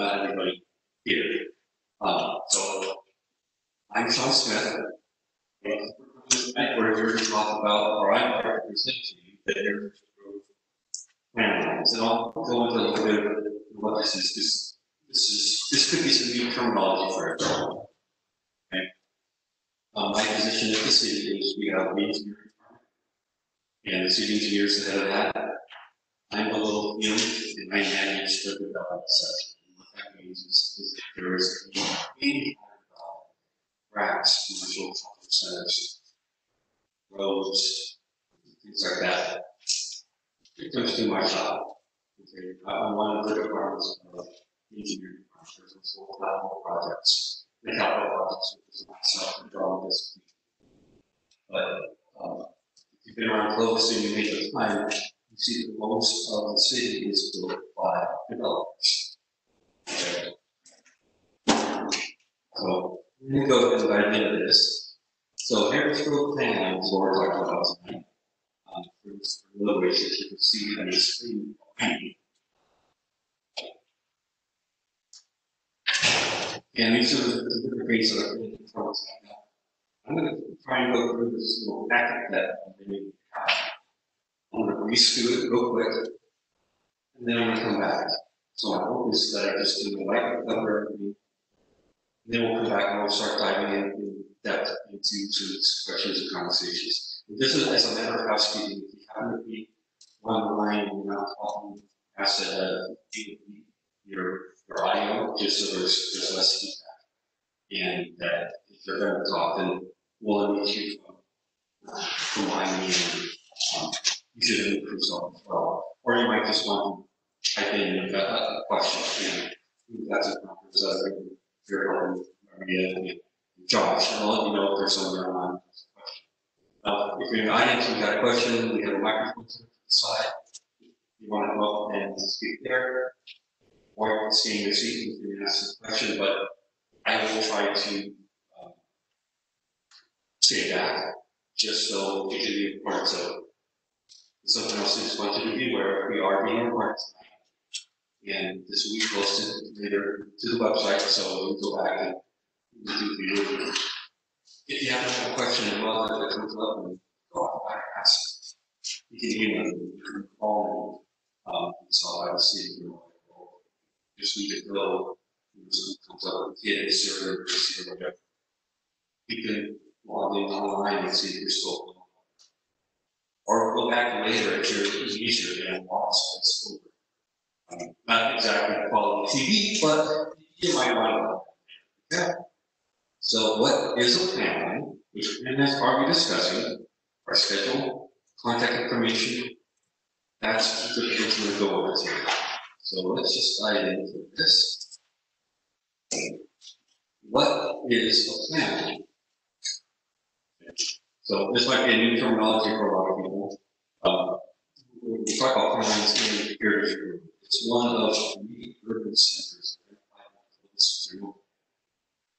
anybody here. Um, so, I'm Sean Smith. And we're here to talk about, or I represent to you, the Heritage Grove and I'll go into a little bit of what this is, this, this is, this could be some new terminology for everyone. Okay? Um, my position at the city is we have the engineering. And the city engineers that have that, I'm below him, and I manage the development section. That means is, is if there is any racks, commercial shopping centers, roads, things like that. It comes to my shop. Okay, I'm one of the departments of engineering, department, there's also capital projects, the capital projects, which is myself and drawing this. But, um, if you've been around close and you make the time, you see that most of the city is built by developers. So, let me go and dive into this. So Heritage Grove Plan Line is what about tonight. Uh, for this little ways that you can see on the screen. And these are the different phases that are in of us right now. I'm gonna try and go through this little packet that I made. I'm gonna breeze through it real quick. And then I'm gonna come back. So my hope is that I just do the light cover everything. Then we'll come back and we'll start diving in in depth into some questions and conversations. This is as a matter of housekeeping, if you happen to be on the line and you're not talking, ask that, uh, you- your, your audio, just so there's, there's less feedback. And that if you're gonna talk, then we'll unmute you from, uh, from behind and, um, you should mute yourself as well. Or you might just want to type in a, a question, and that's a, that's a, very helpful, Maria and Josh, I'll let you know if there's someone online. Uh, if you're in the audience, you've got a question, we have a microphone to the side. You want to go up and speak there, or in your seat, you can ask a question, but I will try to, um, stay back, just so it can be important, so something else I just want to be aware, we are being recorded. And this be posted later to the website, so we'll go back and do the review. If you have a question about that that comes up, and go out and ask. You can email, me, you can call me, um, so I will see, you know, just need to go, you know, something comes up with kids or, whatever. You can log in online and see if you're still. Or go back later if you're easier than lost it's over. Not exactly quality TV, but you might want to. Okay. So what is a plan line, which and as part we're discussing, our schedule, contact information. That's the things we're gonna go over today. So let's just dive into this. What is a plan? So this might be a new terminology for a lot of people. Um, we talk about plan lines in the heritage group, it's one of three urban centers.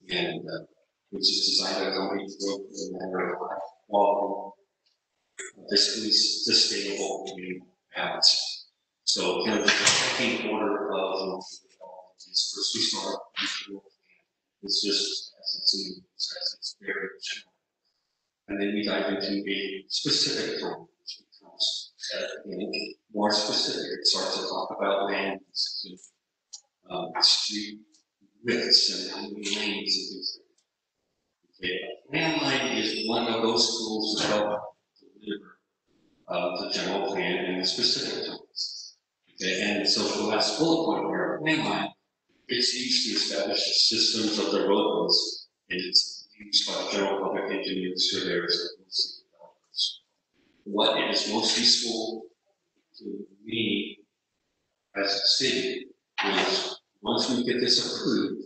And, uh, which is designed to growth in a manner of fiscally sustainable community balance. So kind of the second order of is first we start with. It's just as it's in, as it's very general. And then we dive into a specific term, which becomes uh, you know, more specific. It starts to talk about land, um, street widths and how many lanes like that. Okay, a plan line is one of those tools to help deliver uh, the general plan and the specific terms. Okay, and so for the last bullet point here, landline, it's used to establish systems of the roadways, and it's used by general public engineers, surveyors, and. What is most useful to me as a city is, once we get this approved,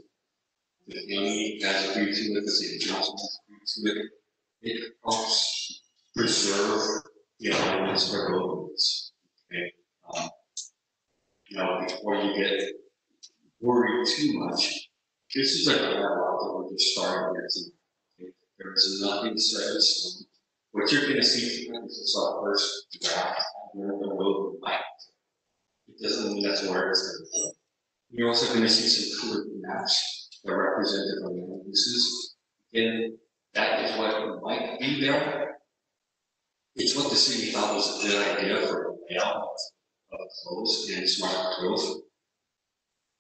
the county has agreed to it, the city council has agreed to it, it helps preserve the elements of our roadways. Okay, um, you know, before you get worried too much, this is a dialogue that we're just starting. Okay? There is nothing set in stone. What you're gonna see tonight is our first draft, where the road might. It doesn't mean that's where it's gonna go. You're also going to see some colored maps that represent different uses. And that is what might be there. It's what the city thought was a good idea for a layout of closed and smart growth.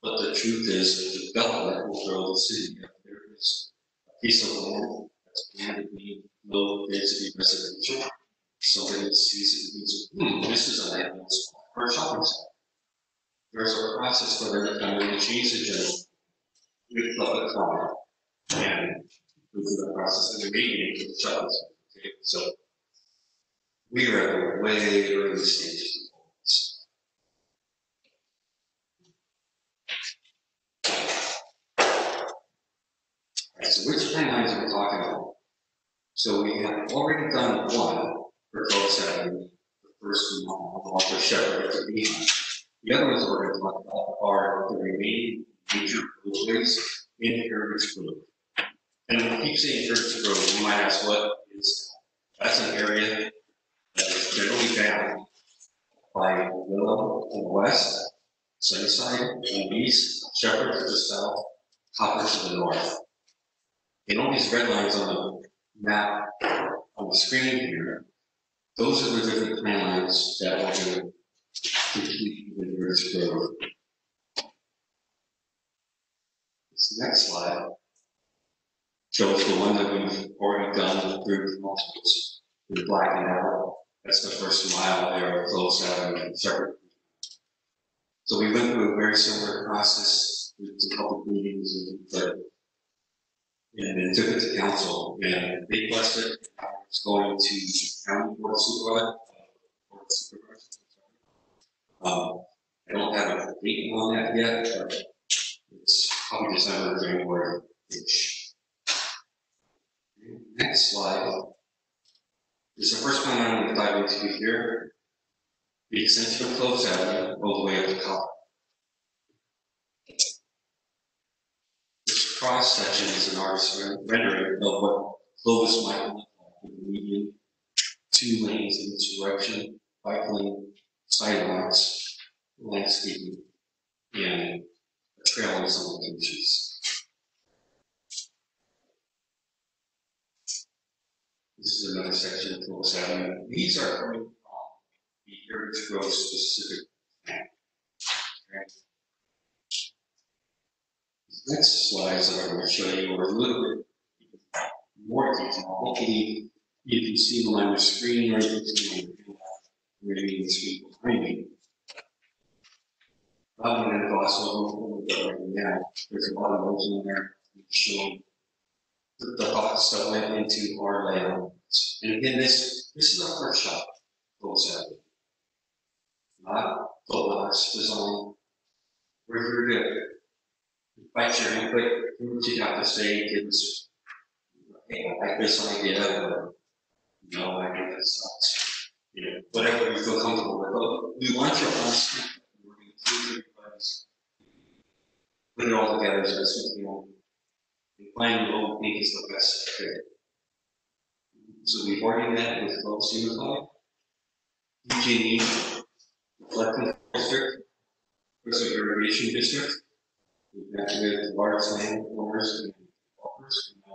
But the truth is, the development will grow the city. If there is a piece of land planned to be low density residential, somebody sees it and thinks, hmm, this is an ideal spot for a shopping center. There's a process for come in and change the general with public comment and go through that process and they're to the shopping center. Okay, so we are at the way early stages of this. Alright, so which timelines are we talking about? So we have already done one for code seven, the first one, Walter Shepherd to be. The other ones we're gonna talk about are the remaining major roadways in Heritage Grove. And we keep saying Heritage Grove, you might ask, what is, that? that's an area that is generally bound by Willow on the west, Sunnyside on the east, Shepherd to the south, Copper to the north. And all these red lines on the map on the screen here, those are the different plan lines that we're gonna complete with Rich Grove. This next slide shows the one that we've already done through multiples. We're blacking out, that's the first mile there, close out and separate. So we went through a very similar process with the public meetings and, but and then took it to council, and they blessed it, it's going to the county board of supervisors, I'm sorry. Um, I don't have a date on that yet, but it's probably December, January-ish. Next slide. Is the first one I'm gonna dive into here. The extension of Clovis Avenue all the way up to Copper. This cross section is an artist's ren- rendering of what Clovis might look like with the median, two lanes in each direction, bike lane, sidewalks, landscaping, and a trail in some locations. This is another section of Clovis Avenue. These are from the Heritage specific plan. Okay? Next slides that I'm going to show you are a little bit more detail. Hopefully, you can see them on the screen see them reading the screen behind me. I'm going to also right now. There's a lot of those in there showing the, thoughts that went into our layout. And again, this this is our first shot. Out. Not the last design. We're here to invite your input, hear what you got to say, give us, hey, I like this idea, or no, I think sucks. You know, whatever you feel comfortable with, but we want your honesty. We're going to include put it all together as best we can. And find what we think is the best fit. So we've already met with folks unified. PG&E, District, Bristol Irrigation District. We've landowners and and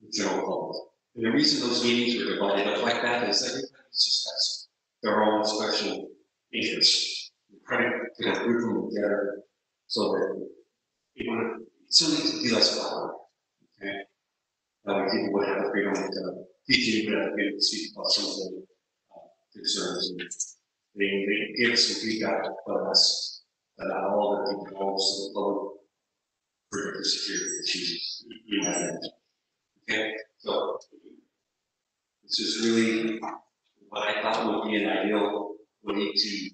the general public. And the reason those meetings were divided up like that is everybody just has their own special interests. We're trying to kind of group them together so that you want something to be less violent. Okay? Uh, people would have the freedom to, uh, PG would have the freedom to speak about some of the uh, concerns and they, they give some feedback to us, not all of it involves the public security issues. Okay, so this is really what I thought would be an ideal way to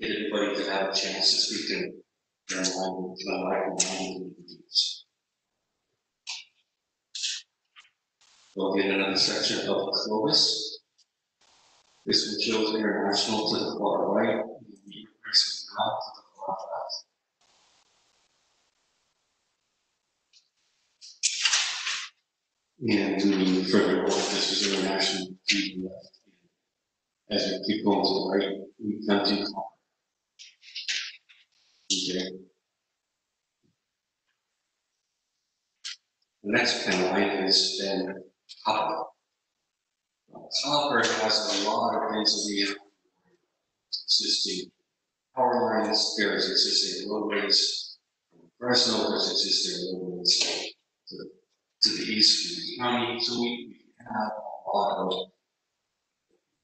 get everybody to have a chance to speak in their language, their language. We'll get another section of Clovis. This one shows international to the far right, the increase now to the far left. And moving further north, this is international the. Uh, as we keep going to the right, we come to. CJ. The next pen line is then Hopper. Hopper has a lot of things that we have existing power lines, there's existing roadways. Fresno, there's existing roadways to, to the east of the county, so we have a lot of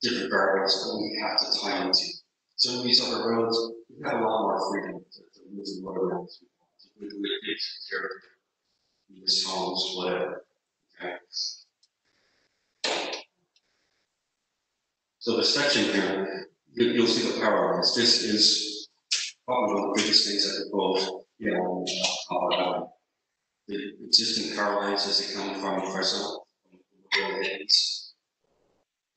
different gardens that we have to tie into. Some of these other roads, we have a lot more freedom to, to move the road around. We, we take care of these homes, whatever, okay? So the section here, you, you'll see the power lines, this is probably one of the biggest things that both, you know, uh, the existing power lines as they come from Fresno, from the roads,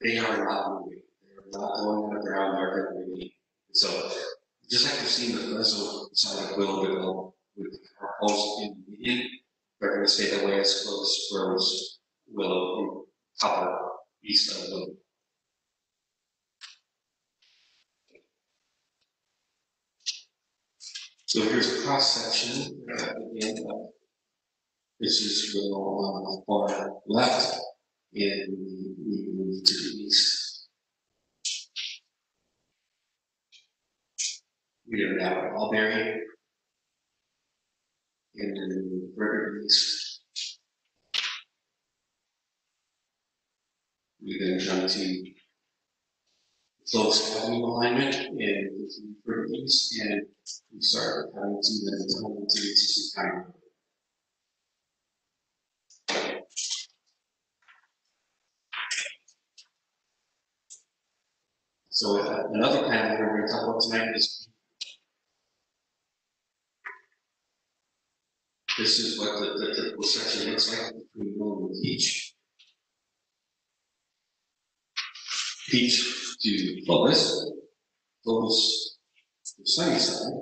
they are not moving, they're not going underground, they're going to so, just like you've seen the Fresno side of Willowville with our post in the median, they're gonna stay that way as close as Willow, Copper, east of Willow. So here's cross section, uh, this is Willow on the far left, and we we move to the east. We are now at Alberry. And then further east. We then come to Clovis Avenue alignment and further east and we start coming to the, tunnel to county. So uh, another panel we're going to talk about tonight is this is what the, the typical section looks like between Willow and Peach. Peach to Clovis, Clovis to Sunnyside.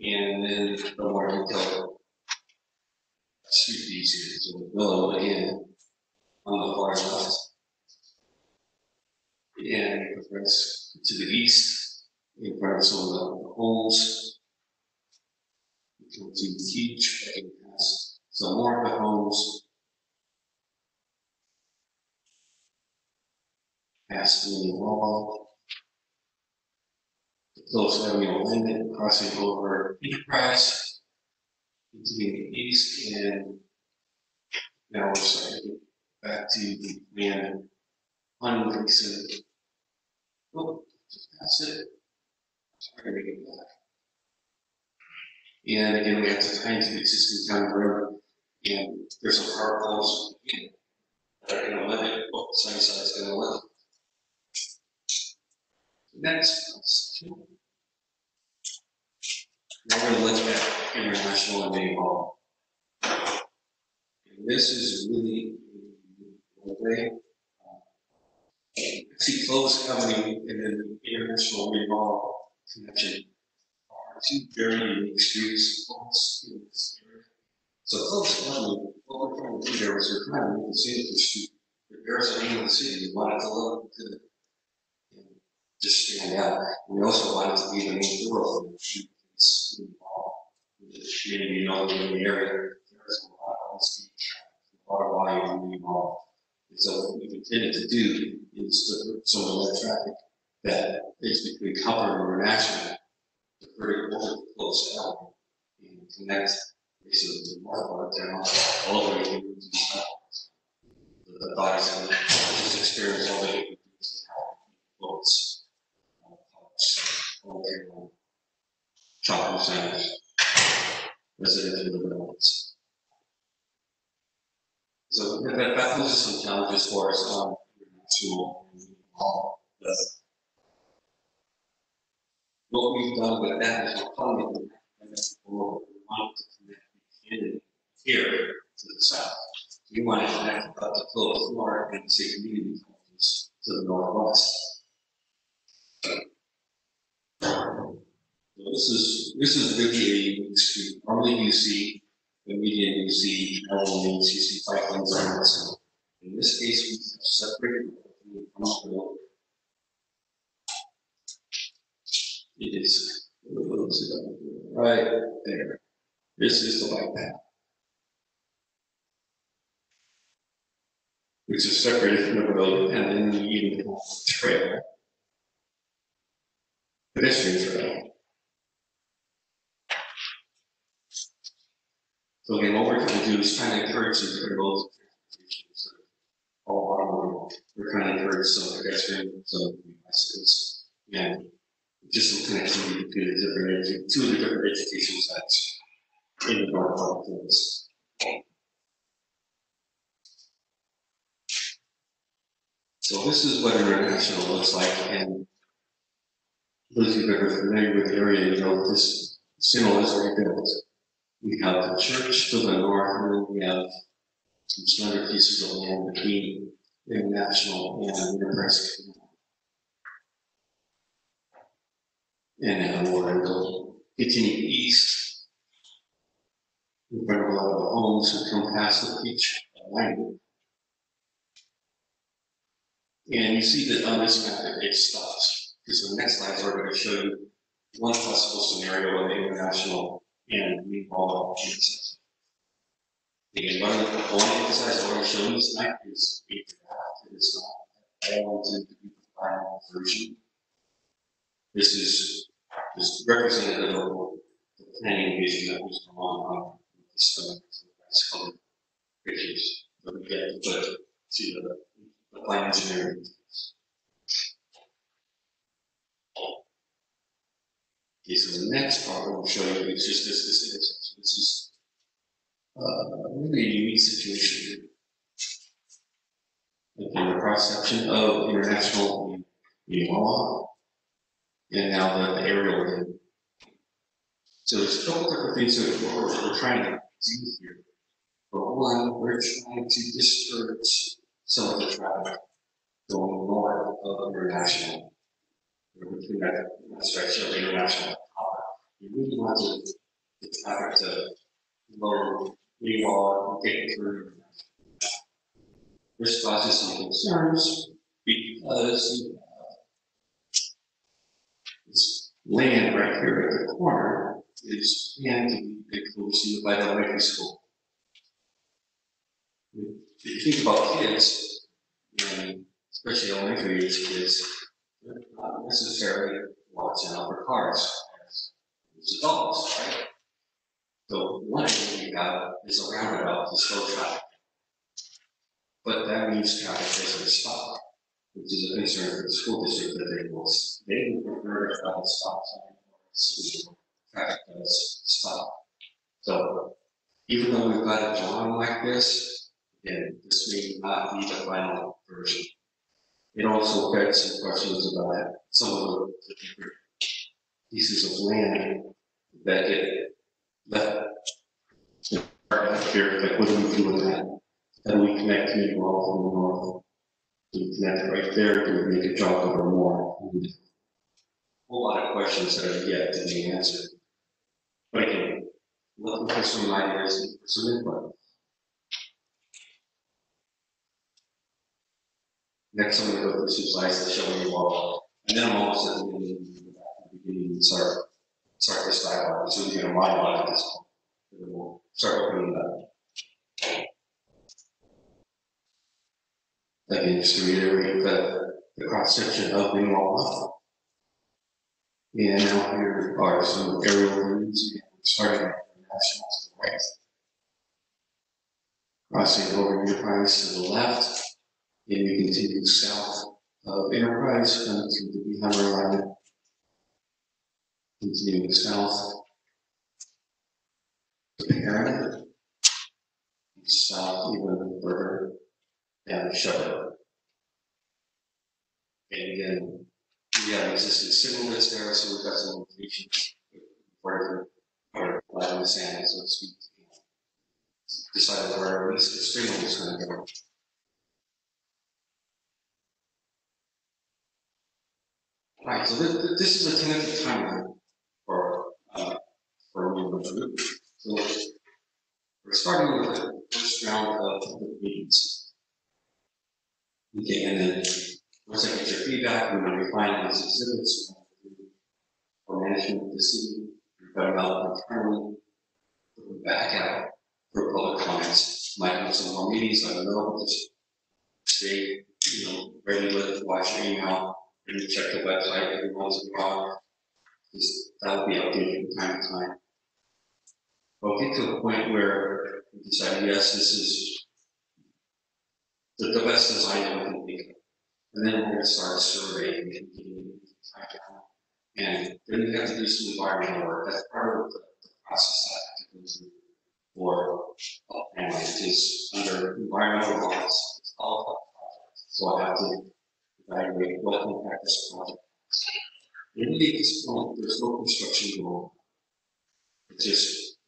And then the more detailed views here, so Willow and on the far left. And it progress to the east, in front of some the homes. To teach, and pass some more of the homes. Past the wall. The Clovis avenue alignment, crossing over Enterprise. Into the east and now we're back to the man on. Just pass it. Sorry to get back. And again, we have to tie into the existing town road, and there's some hard poles. again, that are gonna limit, what the sunny side is gonna limit. Next. Now we're gonna look at international and main hall. And this is really, really, really, uh, see Clovis Avenue and then the International Mall connection are two very unique streets. In this area. So Clovis Avenue, what we're trying to do there is we're trying to make the city the street. A name of the city, we want to look to the, just stand out. We also want to be the main thoroughfare. It's involved with the community, all in the area. There's a lot of traffic, a lot of volume in the mall. And so what we've intended to do is to put some of that traffic that is between Copper and International to bring over to close out and connect basically to of town, all the way to the south. The the thought is that this experience already with these boats, uh, all day long, shopping centers, residential. So that, that poses some challenges for us um, on international and all the. What we've done with that is we're calling it, what we want to connect Buchanan here to the south. We want to connect up to Clovis North and see community colleges to the northwest. So This is, this is really a unique street. Normally you see the median, you see narrow lanes, you see bike lanes on this. In this case, we have separated the road. It is, it right there. This is the bike path. Which is separated from the road and then you even have a trail. Pedestrian trail. So again, what we're trying to do is trying to encourage some. So All our, we're trying to encourage some pedestrian, some bicycles, and just some connectivity to the different, of the different education sites in the North Park Place. So this is what international looks like, and those of you that are familiar with the area, you know, this Sinnoh is rebuilt. We have the church to the north, and then we have some slender pieces of land between the international and Enterprise. And then to continue east. in front of a lot of homes that come past the beach line. And you see that on this map, it- stops. Because the next slides are going to show you one possible scenario of the international and meanwhile, Jesus. Again, what I want to emphasize, what I'm showing you tonight is it is not all intended to be the final version. This is, is representative of the planning vision that was on, on some of the last color pictures that we get, but see the, the plan engineering. So the next part I will show you is just this, this intersection. This is uh, a really unique situation. At the cross section of international law and now the aerial view. So there's a couple different things that we're, we're trying to do here. For one, we're trying to discourage some of the traffic going north of international. At that stretch of international. You really want to, the to lower, you are getting through. This causes some concerns because uh, this land right here at the corner is planned to be close to the Life School. If you think about kids, and especially elementary age kids, not necessarily watching in for cars as, adults, right? So one thing you have is a roundabout to slow traffic. But that means traffic doesn't stop, which is a concern for the school district that they will, they would prefer a stop sign or traffic does stop. So even though we've got it drawn like this, again, this may not be the final version. It also begs some questions about some of the different pieces of land that get left. Here, like what do we do with that? Do we connect Community Hall from the north? Do we connect it right there? Do we make a drop over more? A Whole lot of questions that are yet to be answered. But again, looking for some ideas, and some input. Next, I'm gonna go through some slides that show you all, and then I'm almost at the beginning, the beginning, and start, start this dialogue, so we can monologue at this point. And we'll start opening it up. Again, just to reiterate the, the cross section of the wall. And now here are some aerial views, starting at the national to the. Crossing over Enterprise to the left, and we continue south of Enterprise, coming to the Hammer line. Continuing south. To. South even further down the Shepherd. And again, we have existing signal there, so we've got some information. For or line in the sand, so to speak. Decided where our least signal is gonna go. Right, so this, this is a tentative timeline for, uh, for movement. So we're starting with the first round of meetings. Okay, and then once I get your feedback, we're gonna refine these exhibits. For management of the city, we're putting out internally, putting back out for public comments. Might have some more meetings, I don't know, just stay, you know, ready to watch your email, and check the website every once in a while. Just, that'll be updated from time to time. We'll get to a point where we decide, yes, this is the, the best design we can think of. And then we're gonna start surveying and getting time. And then we have to do some environmental work, that's part of the, the process that I have to go through. For, uh, and it is under environmental laws, it's all. So I have to evaluate what impact this project has. Really, at this point, there's no construction on. It's just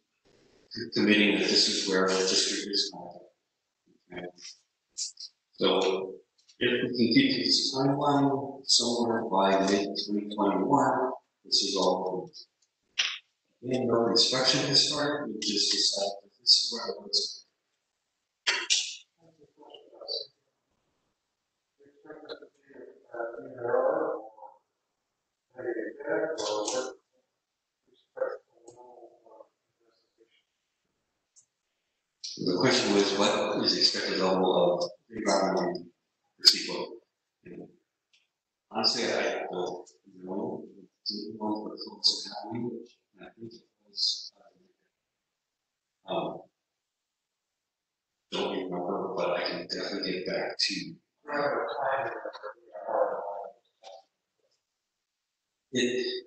committing that this is where our district is going. Okay. So if we can keep this timeline somewhere by mid twenty twenty-one, this is all. approved. And no construction has started, we just decided this is where The question was, what is the expected level of environmental receival? Honestly, I don't know, didn't to close it happening, and I think it was. uh, Um. Don't remember, but I can definitely get back to it.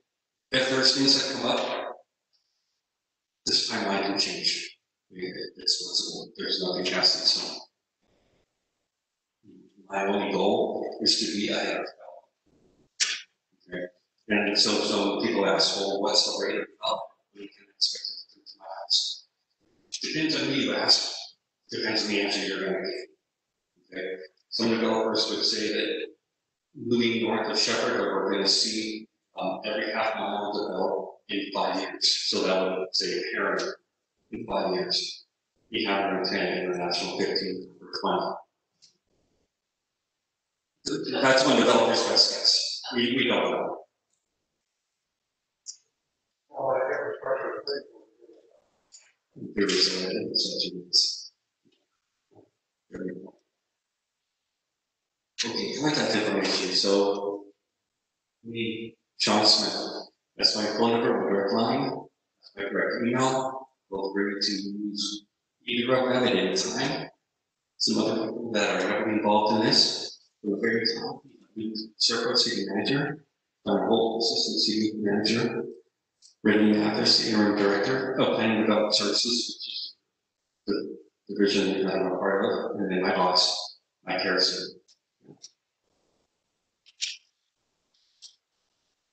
If there's things that come up, this timeline can change. It's there's nothing cast stone. My only goal is to be ahead of. Okay, and so, so people ask, well, what's the rate of development? We can expect it to come to my house. Depends on who you ask, depends on the answer you're gonna get. Okay, some developers would say that moving north of Shepherd, we're gonna see, um, every half mile develop in five years. So that would say Heron in five years. We have an ten international fifteen for twenty. That's when developers best guess. We, we don't know. There is a, such a, it's. Very well. Okay, contact information, so. Me, Sean Smith, that's my phone number, my direct line, that's my direct email, feel free to use either of them at any time. Some other people that are heavily involved in this, from the very top, Serpa City Manager, our whole Assistant City Manager, Brittany Mathis, Interim Director of Planning and Development Services, which is the division that I'm a part of, and then my boss, Mike Harrison.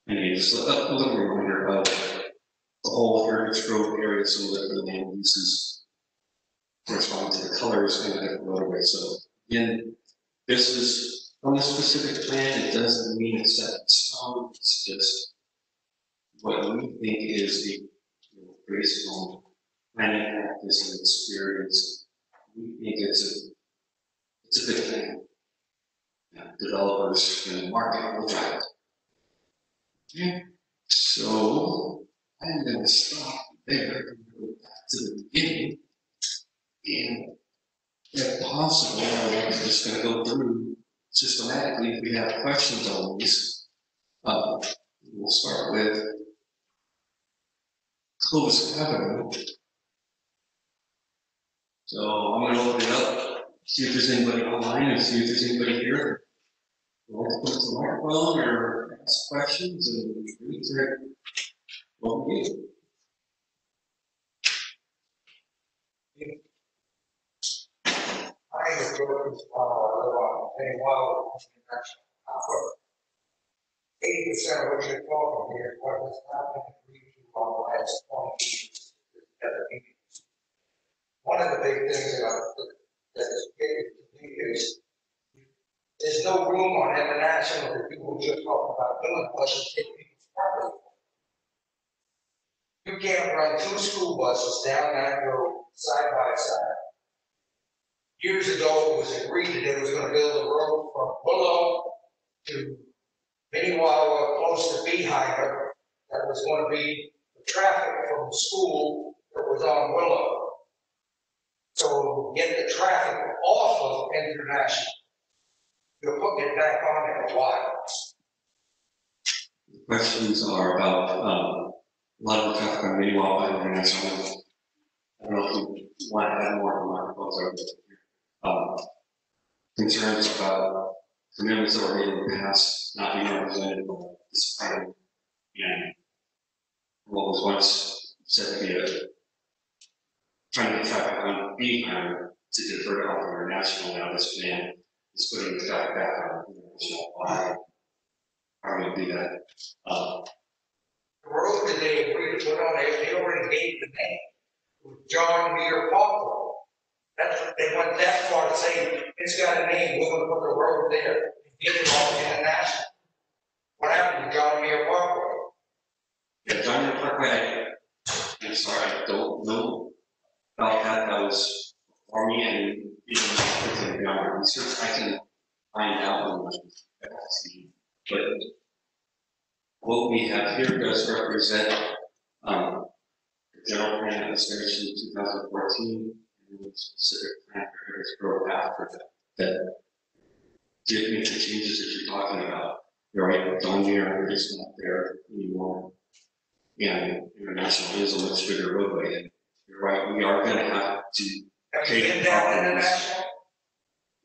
And then just a, a little reminder of the whole Heritage Grove area, so that the land uses correspond to the colors and the roadways. So again, this is on a specific plan, it doesn't mean it's set in stone, it's just what we think is the, you know, on planning practice and experience, we think it's a, it's a good thing. Developers in the market will drive it. Okay, so I'm gonna stop there and go back to the beginning. And if possible, I'm just gonna go through systematically, if we have questions on these. Uh, we'll start with Clovis Avenue. So I'm gonna open it up, see if there's anybody online, and see if there's anybody here. to put the microphone or ask questions and through what we do. I going to, uh, live on National. Eighty percent of what you're talking here, what has happened in the last twenty years. is together. One of the big things that I, that is big to me is there's no room on international that people just talking about doing, you take people's property. You can't run two school buses down that road side by side. Years ago, it was agreed that they was gonna build a road from Willow to Minnewawa, close to Behymer, that was gonna be the traffic from the school that was on Willow. So get the traffic off of International. You're putting it back on there, why? Questions are about, um, a lot of the traffic on Minnewawa and International. I don't know if you want to add more to my proposal. Um, concerns about commitments that were made in the past not being represented by this plan. And what was once said to be a trying to get traffic on Behymer to defer to Alpha International, now this plan is putting the traffic back on international. Why? How are we gonna do that? Uh, The road that they agreed to put on there, they already gave the name. It John Muir Parkway. That's, what they went that far to say, it's got a name, we're gonna put the road there, and get it on international. What happened to John Muir Parkway? Yeah, John Muir Parkway, I- I'm sorry, I don't know about that, that was for me and research, I can find out on the FCC. But what we have here does represent, um, the general plan that was finished in two thousand fourteen, and the specific plan for Grove after that, that did make the changes that you're talking about. You're right, John Muir is not there anymore. And international is bigger roadway, and you're right, we are gonna have to, Have you been down international?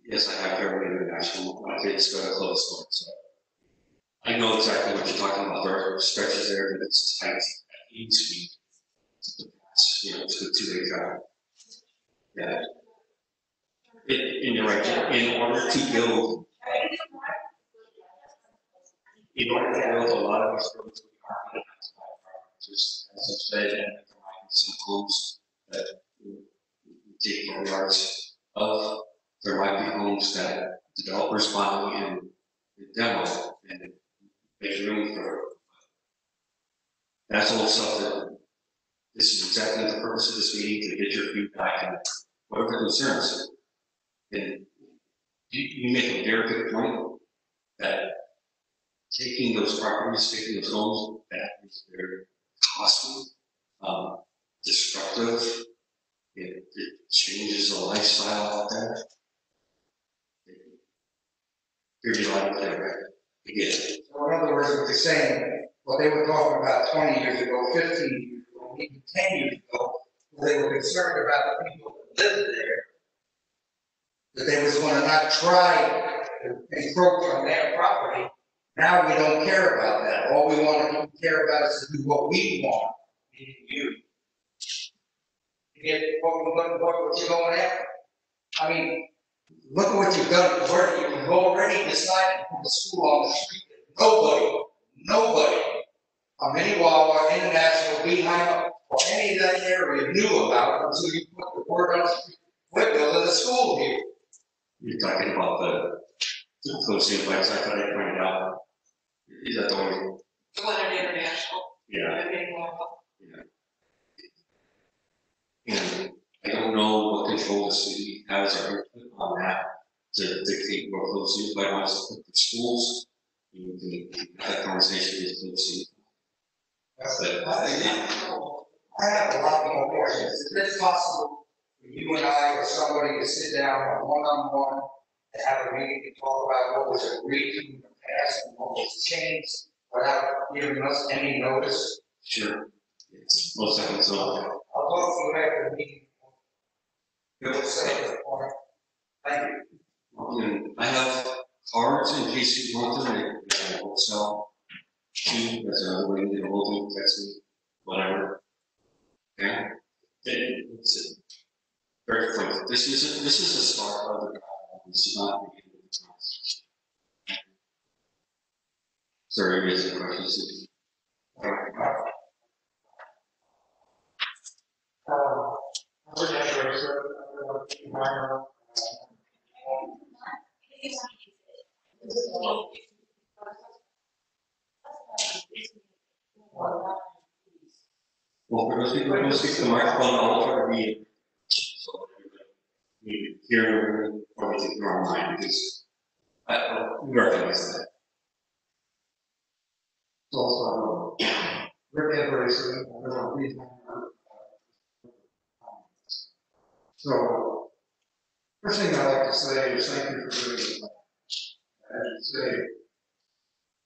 yes, I have Fairway International, my kids go to close one, so. I know exactly what you're talking about, there are stretches there that it's tight, at East Street. You know, it's a two-way traffic. Yeah. And, and you're right, in order to build, in order to build a lot of these roads, we are gonna have to buy property, just as I said, and be some that the yards of, there might be homes that developers buy and demo and make room for. That's all stuff that, this is exactly the purpose of this meeting, to get your feedback and what are the concerns? And you, you make a very good point that taking those properties, taking those homes, that is very costly, um, destructive. It, it changes the lifestyle out there. Here's your life there, again, So in other words, what they're saying, what they were talking about twenty years ago, fifteen years ago, even ten years ago, they were concerned about the people that lived there. That they was gonna not try to encroach on their property. Now we don't care about that. All we want to care about is to do what we want, meaning you. To get what we're going, what what you're going after. I mean, look at what you've done, already, you've already decided to put the school on the street. Nobody, nobody uh, on Minnewawa, International, Behymer, or any of that area knew about it until you put the word on the street. We're building a school here. you're talking about the, the closing place, I thought I pointed out. Is that the one, The one at International, yeah, the main one. And I don't know what control the city has or input on that to dictate what closing, but wants to put the schools. You can have that conversation with closing. That's it. I have a lot more questions. Is it possible for you and I or somebody to sit down one-on-one and have a meeting to talk about what was agreed to in the past and what was changed without giving us any notice? Sure. It's most so. I'll you after meeting. You'll say. Thank you. And I have cards in case you want them, I I sell. Two, that's another way to a hold me, text me, whatever. Okay? Then, it's a very quick, this is, this is the start of the problem, this is not the end of the conversation. Sorry, raising questions. Um, I would have to reserve, uh, my, Well, for those people who speak the microphone, I'll try to read. So, we hear what think in that. It's also, Rick Andreessen, I live on Beach So, first thing I'd like to say is thank you for doing this. I should say,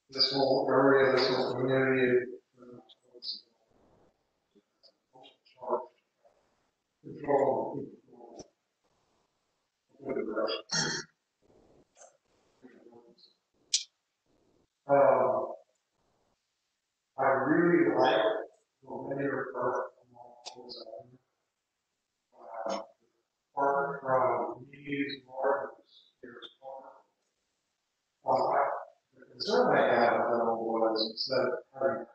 this whole area, this whole community. Control. Um, I really like the linear lines. Uh, Park from Needs Gardens, there's the concern I had though was instead of having a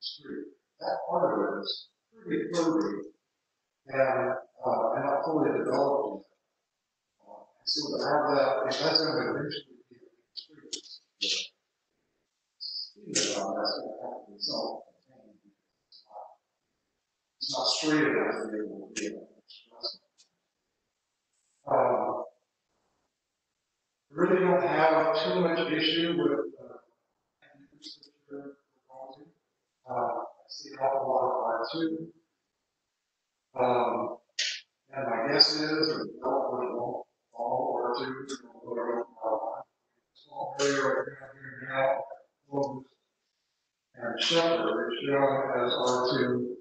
street, that part of it is pretty curvy and, uh, and not fully developed yet. Uh, So to have that, if that's gonna eventually be a street. You know, that's have to. It's not- straight enough to be able to to. Um, Really don't have too much issue with, uh. Uh, I see an awful lot of that too. Um, and my guess is, or development won't fall or or whatever. Small area right here now, and Shepherd is shown as R two,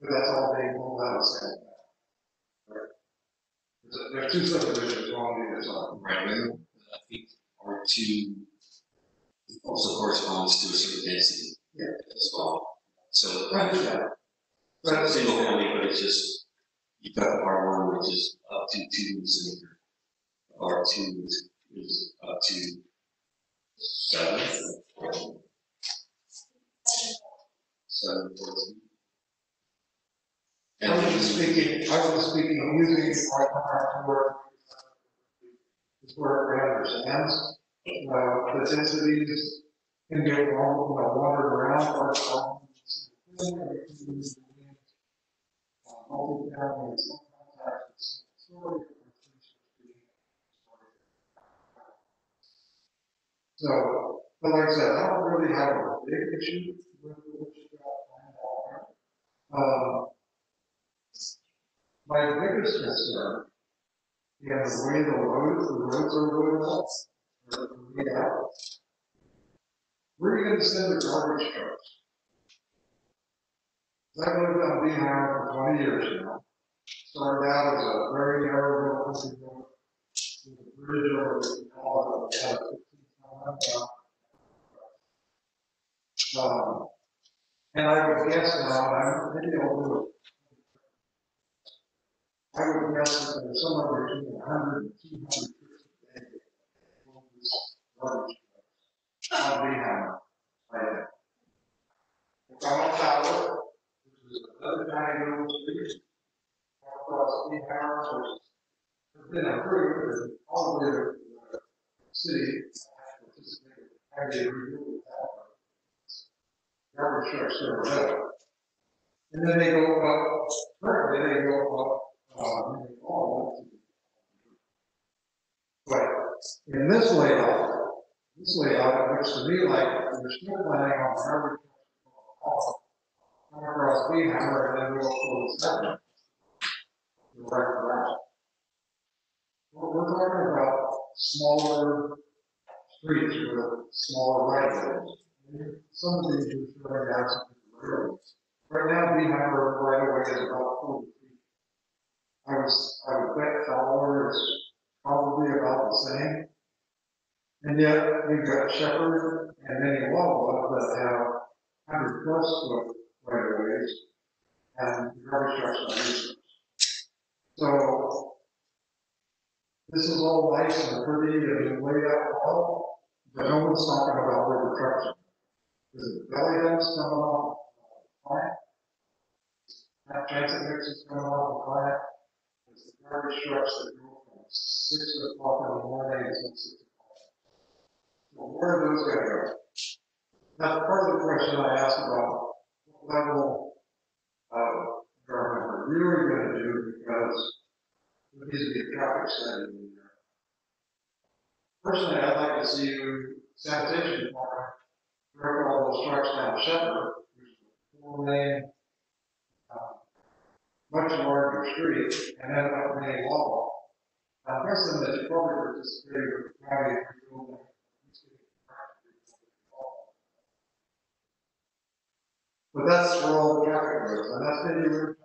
but that's all being pulled out of the. Right. There's, are two subdivisions on either side. Right, well, I think R two also corresponds to a certain density. Yeah. As well, so. I understand. So But, single family, but it's just, you've got R one, which is up to two acres. R two is, is up to seven. Seven, fourteen. I was speaking, I was speaking using our, our, word, is where it understands, uh, the densities can get you know, wander around, sort. So, but like I said, I don't really have a big issue with what my biggest concern, is the way the roads, the roads are rolled up, or laid out. Where are you gonna send the garbage trucks? I've lived on Behymer for twenty years now. Started out as a very narrow little country road. With a bridge over the canal, that had a 15 ton. Um, and I would guess now, I'm, maybe I'll do it. I would guess that somewhere between a hundred and on Tower, which is another tiny little street, across the Behymer, which has been approved, and probably the, city participated, had they removed that. Garbage trucks there, whatever. And then they go up, currently they go up, to. But in this layout, this layout, looks to me like still planning on trucks Come across Behymer and then go towards seven. Right around. We're, we're talking about smaller streets with smaller right of. Some of these are showing railroads. Right now, Behymer right away is about forty feet. I was, I would bet Fowler is probably about the same. And yet, we've got Shepherd and Minnewawa that have hundred plus foot right. And the garbage trucks. So. This is all nice and pretty and laid out well, but no one's talking about the trucks. Is it belly dumps coming off, uh, plant? That transit mix is coming off the plant? Trucks that go from six o'clock in the morning until six o'clock? Well, where are those gonna go? That's part of the question I asked about what level of government are we really gonna do because there needs to be a traffic study in there. Personally, I'd like to see you sanitation department direct all those trucks down Shepherd, which is a lane, uh, much larger street, and then up Main Wall. Now, person that's probably participating with probably. But that's for all the traffic roads, and that's maybe where traffic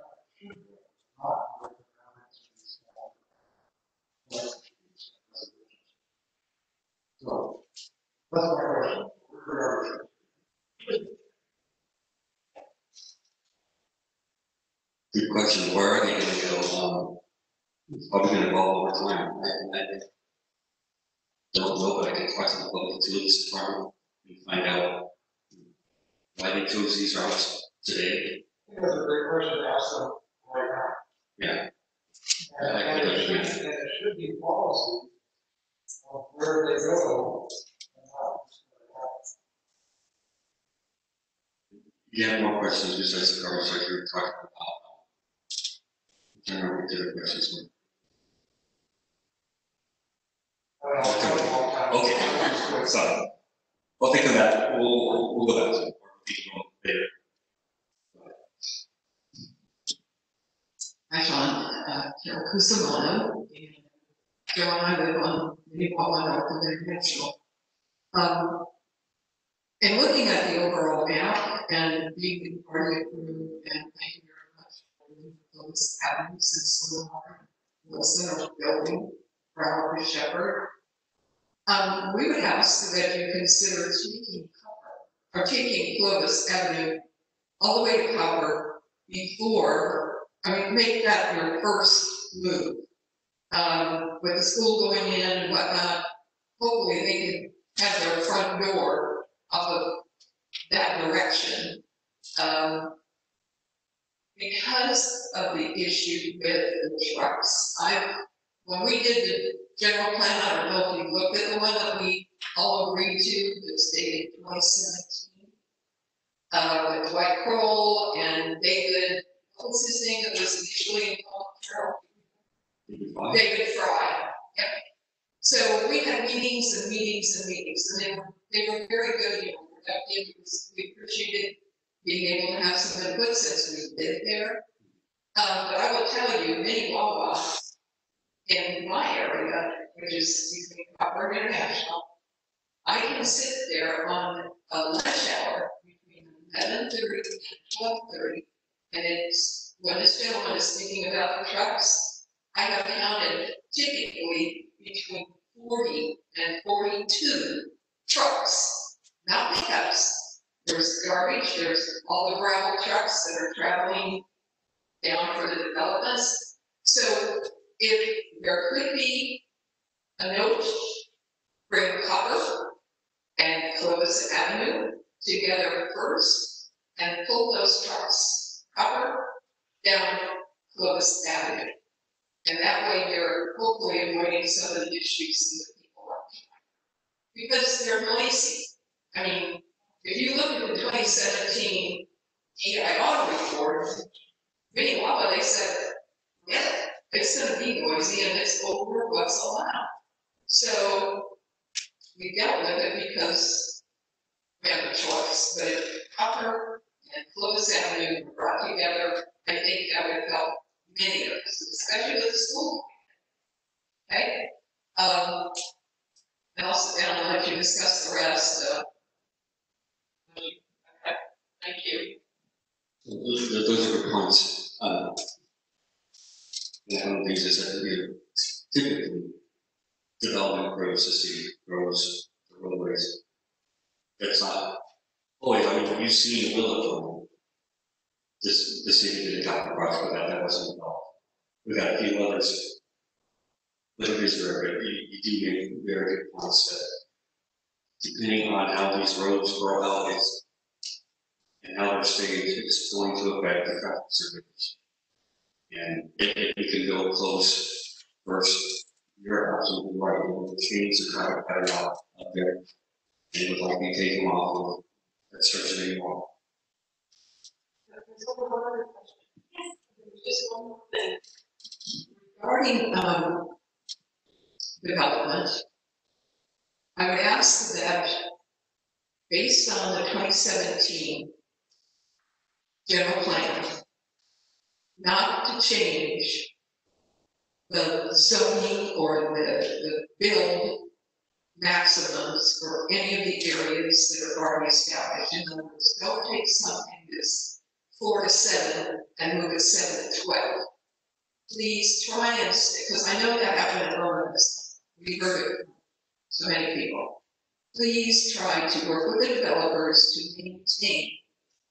not where the traffic small. So, that's my question. Where are we? Good question, where are they gonna go, um, it's probably gonna evolve over time, I, I don't know, but I can talk to the public utilities department and find out why they chose these routes today, I think that's a great question to ask them right now. yeah. And and it should, and it should be policy of where they go. and how it's gonna happen. You have more questions besides the like you were talking about? Okay. of that. Hi, Sean, uh, Carol and and I live on International. Um, and looking at the overall map and being part of the group, and thank and so. Wilson or building, Broward Shepherd. Um, we would ask that you consider taking or taking Clovis Avenue all the way to Copper before I mean, make that your first move. Um, with the school going in and whatnot, hopefully they can have their front door off of that direction. Um, because of the issue with the trucks, I, when we did the general plan, I don't know if you looked at the one that we all agreed to, that's dated twenty seventeen. Uh, with Dwight Kroll and David what was his name that was initially involved, Carol? You'll be fine. David Fry. Yep. So we had meetings and meetings and meetings, and they were, they were very good, you know, productive, we appreciated being able to have some input since we lived there. Um, but I will tell you, Minnewawa in my area, which is Copper International, I can sit there on a lunch hour between eleven thirty and twelve thirty and it's, when this gentleman is speaking about the trucks, I have counted typically between forty and forty-two trucks, not pickups. There's garbage, there's all the gravel trucks that are traveling down for the developments. So if there could be a note, bring Copper and Clovis Avenue together first and pull those trucks Copper down Clovis Avenue. And that way you're hopefully avoiding some of the issues that people are. Because they're noisy. I mean, if you look at the twenty seventeen DI audit report, many Minnewawa, they said, yeah, it's gonna be noisy and it's over what's allowed. So we dealt with it because we have a choice, but if Copper and Clovis Avenue were brought together, I think that would help many of us, especially with the school. Okay, um, and I'll sit down and let you discuss the rest, uh. Thank you. Those, those are good points. And one of the things is that, you typically, development grows, the city grows, the roadways. That's not, oh, always, I mean, you've seen on this, the city did a couple projects, but that, that wasn't involved. We got a few others. Is very, you, you do make very good points that depending on how these roads grow out, it's and how they're staged, it's going to affect the traffic circulation. And if, if we can go close first, you're absolutely right, we will change the traffic pattern out up there. And would likely take them off of that question. There's Just one more thing. Regarding, um, development, I would ask that, based on the twenty seventeen general plan. Not to change the zoning or the, the build maximums for any of the areas that are already established. In other words, don't take something that's four to seven and move it seven to twelve. Please try and, because I know that happened in Romans, we heard it so many people. Please try to work with the developers to maintain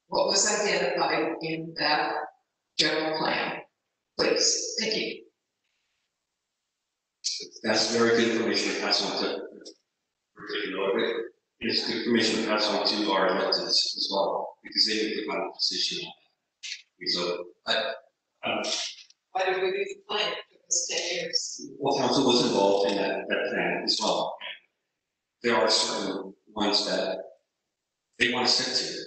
what was identified in that general plan. Please, thank you. That's very good information to pass on to, for taking note of it. It's good information to pass on to our electeds as well, because they make the final decision on that. So, I, um, Why did we do the plan? Took ten years. well, council was involved in that, that plan as well. There are certain ones that they want to stick to.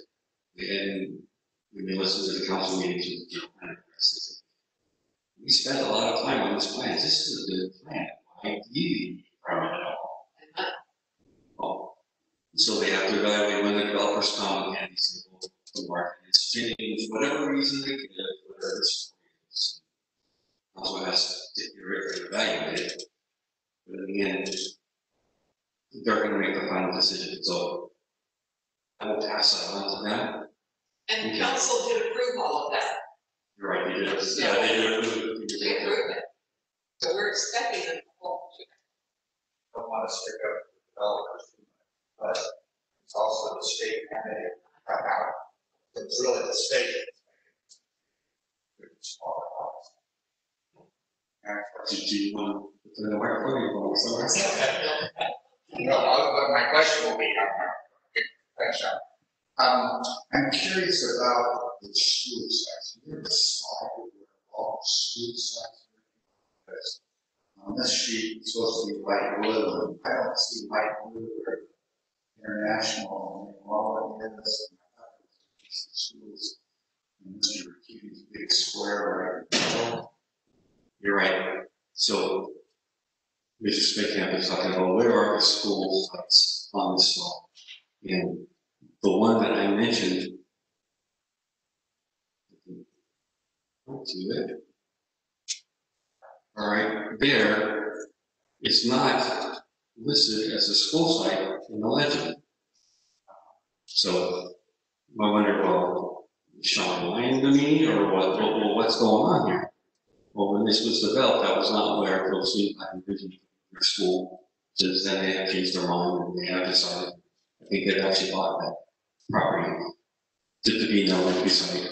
And when they listen to the council meetings with the planning process, we spent a lot of time on this plan. This is a good plan. Why do you need permit at all? Oh, so they have to evaluate when the developers come and these people, the market is changed, whatever reason they give, whatever it's. Also has to evaluate it. But in the end, they're gonna make the final decision, so. I will pass that on to them. And council did approve all of that. You're right, they did, yeah, they did. approve it. They approved it. So we're expecting them to hold to it. Don't want to stick up with developers, too much, but it's also the state mandate. It's really the state. It's all about. And Did you want to, put the microphone, you want to say something? No, but my question will be, uh, thanks, John. Um, I'm curious about the school size. You have a slide with all the school size. Because on this sheet, it's supposed to be light blue, and I don't see light blue or international, and all of this. and I thought it was the Schools. And Mr. Keating's big square in the middle. You're right, so. Mr. Spickamp is talking about where are the school sites on this slide? And the one that I mentioned. To it. All right, there, it's not listed as a school site in the legend. So, I wonder, well, Sean lying to me, or what, what- what's going on here? Well, when this was developed, that was not where Philistine had envisioned their school. Since then, they have changed their mind and they have decided, I think they've actually bought that property to, to be elementary site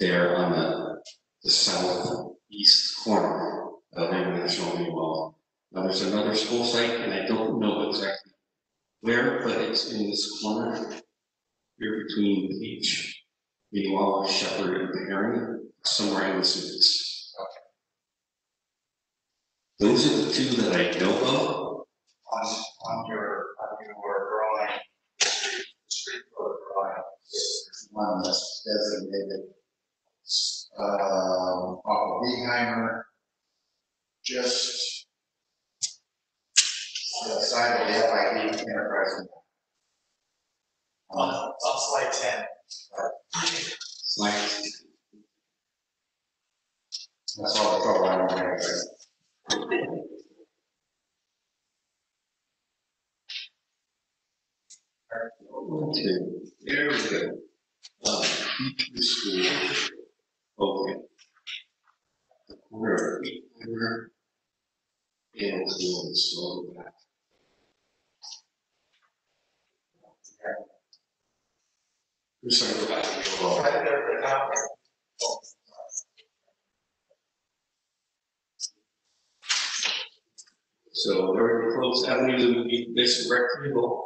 there on the, the southeast corner of International Meanwhile. Now, there's another school site, and I don't know exactly where, but it's in this corner here between the Beach, Meanwhile, Shepherd and the Herring, somewhere in the cities. Those are the two that I know of. on, on your, on your drawing, the street, the street photo one that's designated, um, off of Behymer, just the side of the FID Enterprise. On, Um, on slide ten. It's like, that's all the trouble I want to make. We go. Uh, the school. Okay. The corner of Behymer. And the slow back. I'm sorry, go back. to your- Right there, right now. So very close avenue to rectangle.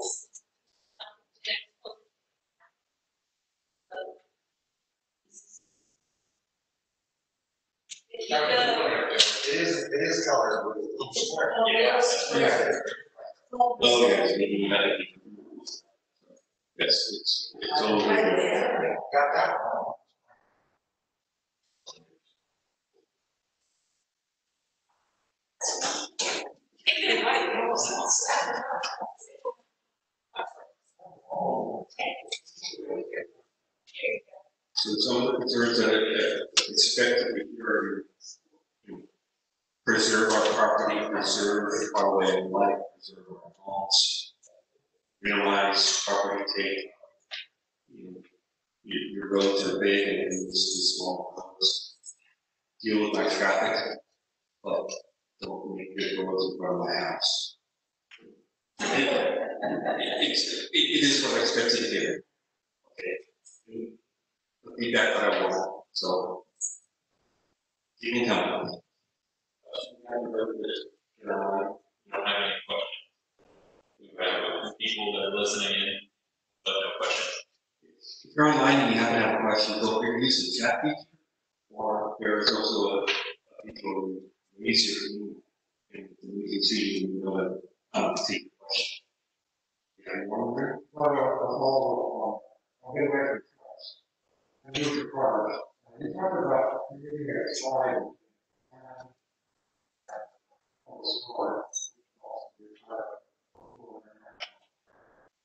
It is, it is colored blue. Yeah. Oh, yes. Yes, it's, it's here. Got that one. So concerns that uh, expect that we are preserve our property, preserve our way of life, preserve our homes, minimize property take. You know, Your, your roads are big and it's too small. Deal with my traffic, but don't make good roads in front of my house. It- it, it is what I expected hear. Okay? The feedback that I want, so. You can come. You don't have any questions? We have uh, people that are listening in, but no questions. If you're online and you happen to have a question, feel free to use the chat feature. Or there is also a, feature who reads your, and we can see, you know, that, um, the question. You have the I'll get away from the and you talk about. And-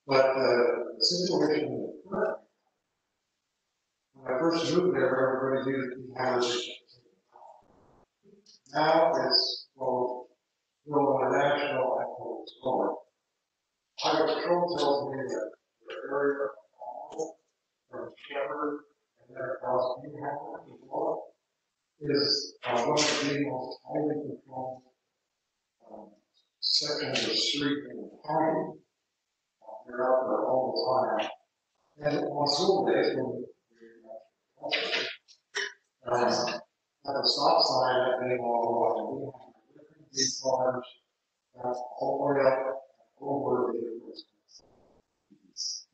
But the situation, when I first moved there, everybody we had a Now it's, well, real international and tells me that the area from Shepherd to Florida is uh, one of the most highly controlled um, of street in the county. Uh, They're out there all the time. And on school days, when we um, have a stop sign that we have these cars, uh, all the way up over the.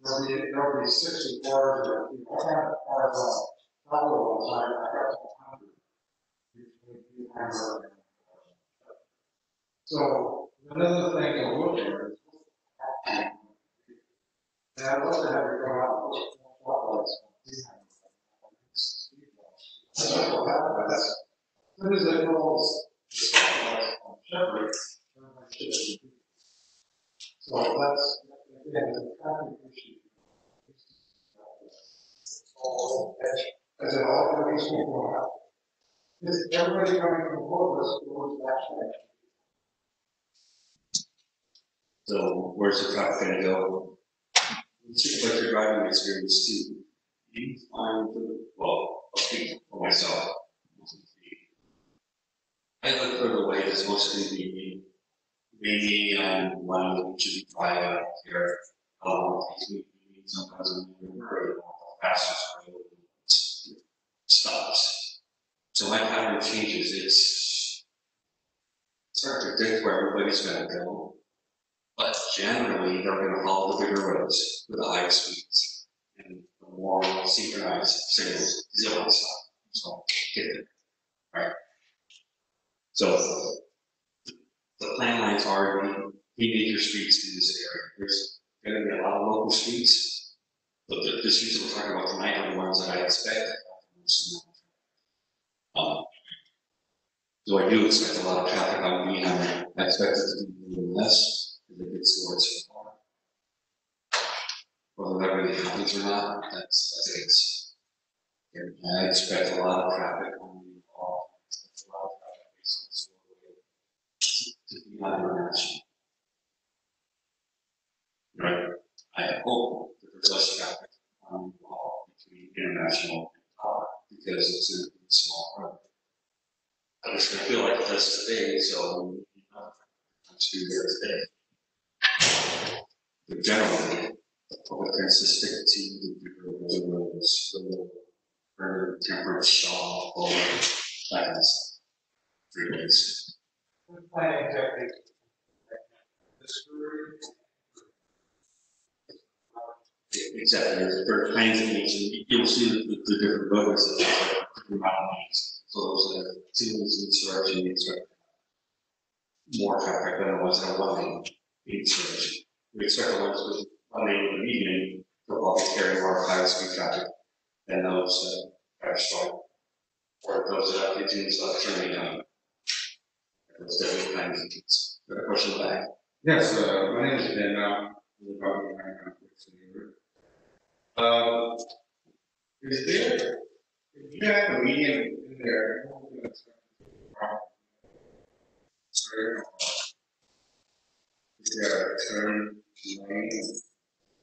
Be sixty you I have probably one time, I got a hundred. Between. So, another thing to look at is. And I'd love to have you go out and look at. That's what as soon as all the on. So that's, again, a. As the people have. Everybody coming from towards way? So where's the traffic gonna go? It's just like your driving experience too. You find, the- well, speak for myself. I look further away, it's mostly the, maybe, um, one, which is drive out here. Um, sometimes in the river, road stops. So my pattern changes, it's, it's hard to predict where everybody's gonna go. But generally, they're gonna follow the bigger roads with the higher speeds. And the more synchronized signals, zero stop, so get it, right? So the plan lines are, the major streets in this area, there's gonna be a lot of local streets. But the, the streets that we're talking about tonight are the ones that I expect. Um, so I do expect a lot of traffic on Greenhammer, I expect it to be less, because it gets towards far. Whether that really happens or not, that's, that's it's. And I expect a lot of traffic on the wall, expect a lot of traffic based. To be on international. Right, I hope less traffic on the wall between international and Tower, because it's a small road. I just feel like it does today, so, you know, to there today. But generally, the public consistency, the, the roads, the, for temperate shaw, or that kind of days. Exactly, there's, there are plans in each, and you'll see the, the different that are different mountains. So those are seasons in insurrection, expect more traffic than the ones that are running in insurrection. We expect the ones with running in the median to probably carry more high speed traffic than those that are strong. Or those that are continuous turning on. Those different kinds of things. Got a question back? Yes, uh, my name is um, I'm the I'm from City Road. Um, is there If you have a medium in there, it. Sorry. Is there a lane?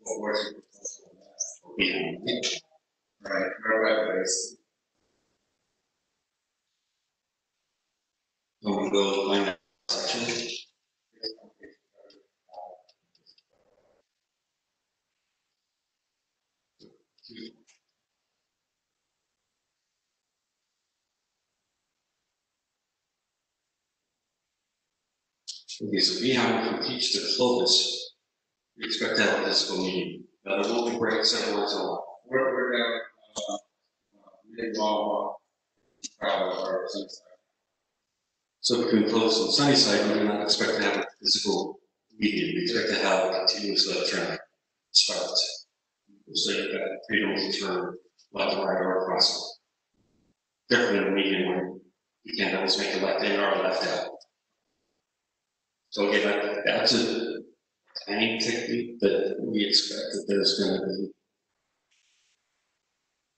What was proposal on that? Yeah. Right, go section. Okay, so we have to Peach the Clovis, we expect to have a physical meeting. Now, there will be breaks several words along. We're, we're down, uh, uh, Wawa, uh, or something. So between Clovis and Sunnyside, we do not expect to have a physical meeting, we expect to have a continuous electronic start. So you've got freedom to turn left and right or across. In a meeting where you can't always make a left in or a left out. So again, that, that's a tiny technique, but we expect that there's gonna be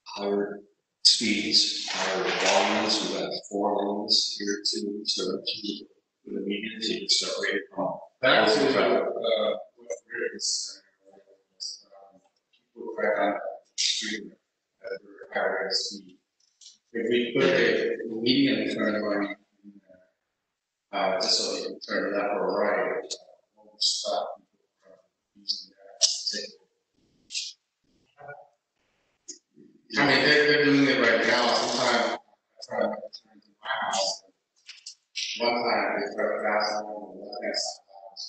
higher speeds, higher volumes, we got four lanes here too, so to the median, so you can from. That was, uh, uh, what Rick was saying, um, people right on the street that were higher speed. If we put a median turn lane in there, uh, just so you can turn left or right, uh, won't stop people from using that. I mean, they're, they're doing it right now, sometimes, I try to turn to my house. One time, they try to pass along the left hand side of the house,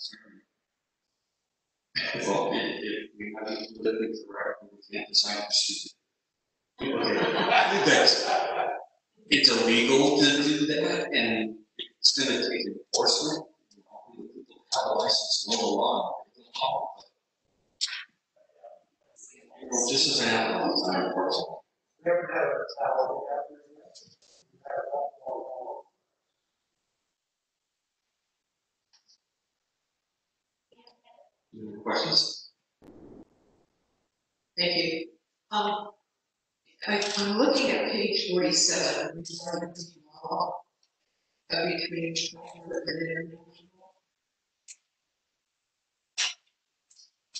turning. Well, if, we haven't lived it correctly, we can't decide to shoot. That's, it's illegal to do that, and it's going to take enforcement. Have a license to mow the lawn. This is an animal, it's not. Any questions? Thank you. Um, I, am looking at page 47, and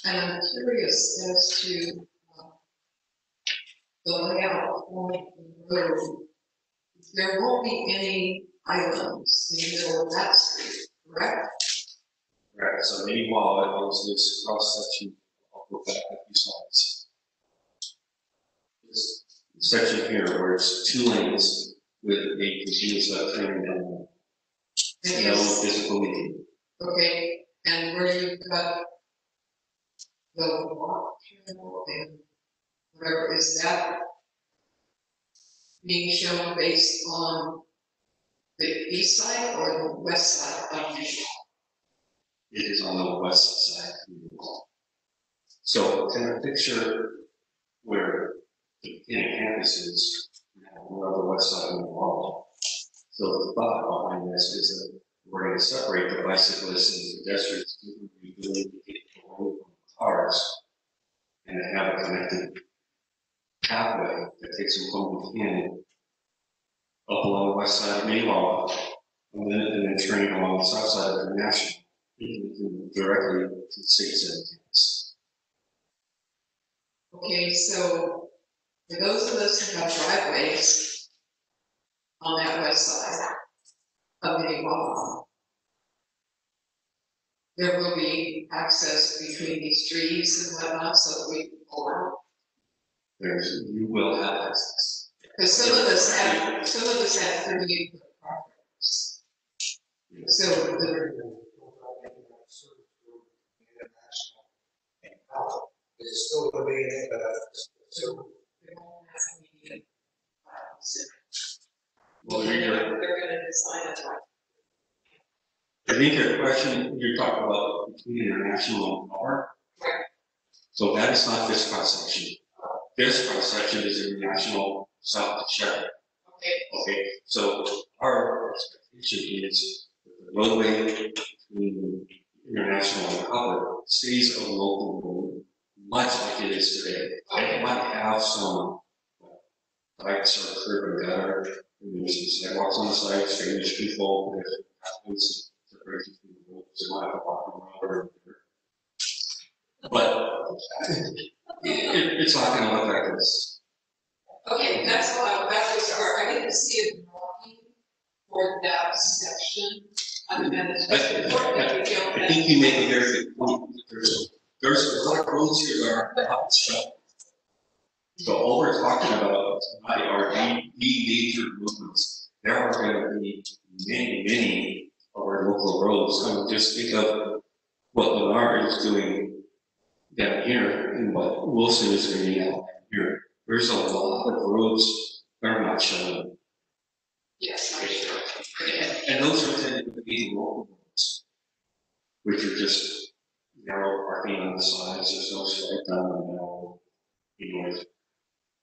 I'm curious as to uh, the layout of the road. There won't be any islands in the middle of that street, correct? Right, so meanwhile, it was this cross section of the back of you saw. This section here, where it's two lanes with a continuous uh, turning down and no yes. physical. Okay, and where you've got the walk and whatever, is that being shown based on the east side or the west side of the wall? It is on the west side. of the wall. So can I picture where the in campus is, we're on the west side of the wall. So the thought behind this is that we're gonna separate the bicyclists and the pedestrians, giving the ability to get away from cars. And have a connected pathway that takes them from the in. Up along the west side of Maylaw, and then, and then turning along the south side of the National directly to the state sentence. Okay, so for those of us who have driveways on that west side of the wall, there will be access between these trees and whatnot, so that we can pull out. There's, you will have access. Because some of us have, some of us have thirty-eight foot properties. So the, It's still gonna be, uh, so, we won't have immediate, uh, so Well, you're, gonna, they're gonna design like I think your question, you're talking about between international and power. Right. So that is not this cross section. This cross section is international south to Sheridan. Okay, Okay, so our expectation is that the roadway between international and Copper stays a local road, much like it is today. It might have some uh, Sites are curb and gutter, there's sidewalks on the drainage control, separation between the roads, so might have or. But it, it's not gonna look like this. Okay, that's why, that was our, I didn't see it walking for that section. I think you make a very good point, there's, there's a lot of roads here that are hot stuff. So all we're talking about tonight are the, the major movements. There are gonna be many, many of our local roads, I mean, just think of what Lennar is doing down here and what Wilson is doing out here. There's a lot of roads that are not shown. Yes, I'm. And those are tended to be local roads, which are just narrow parking on the sides, there's no straight down the middle. You know,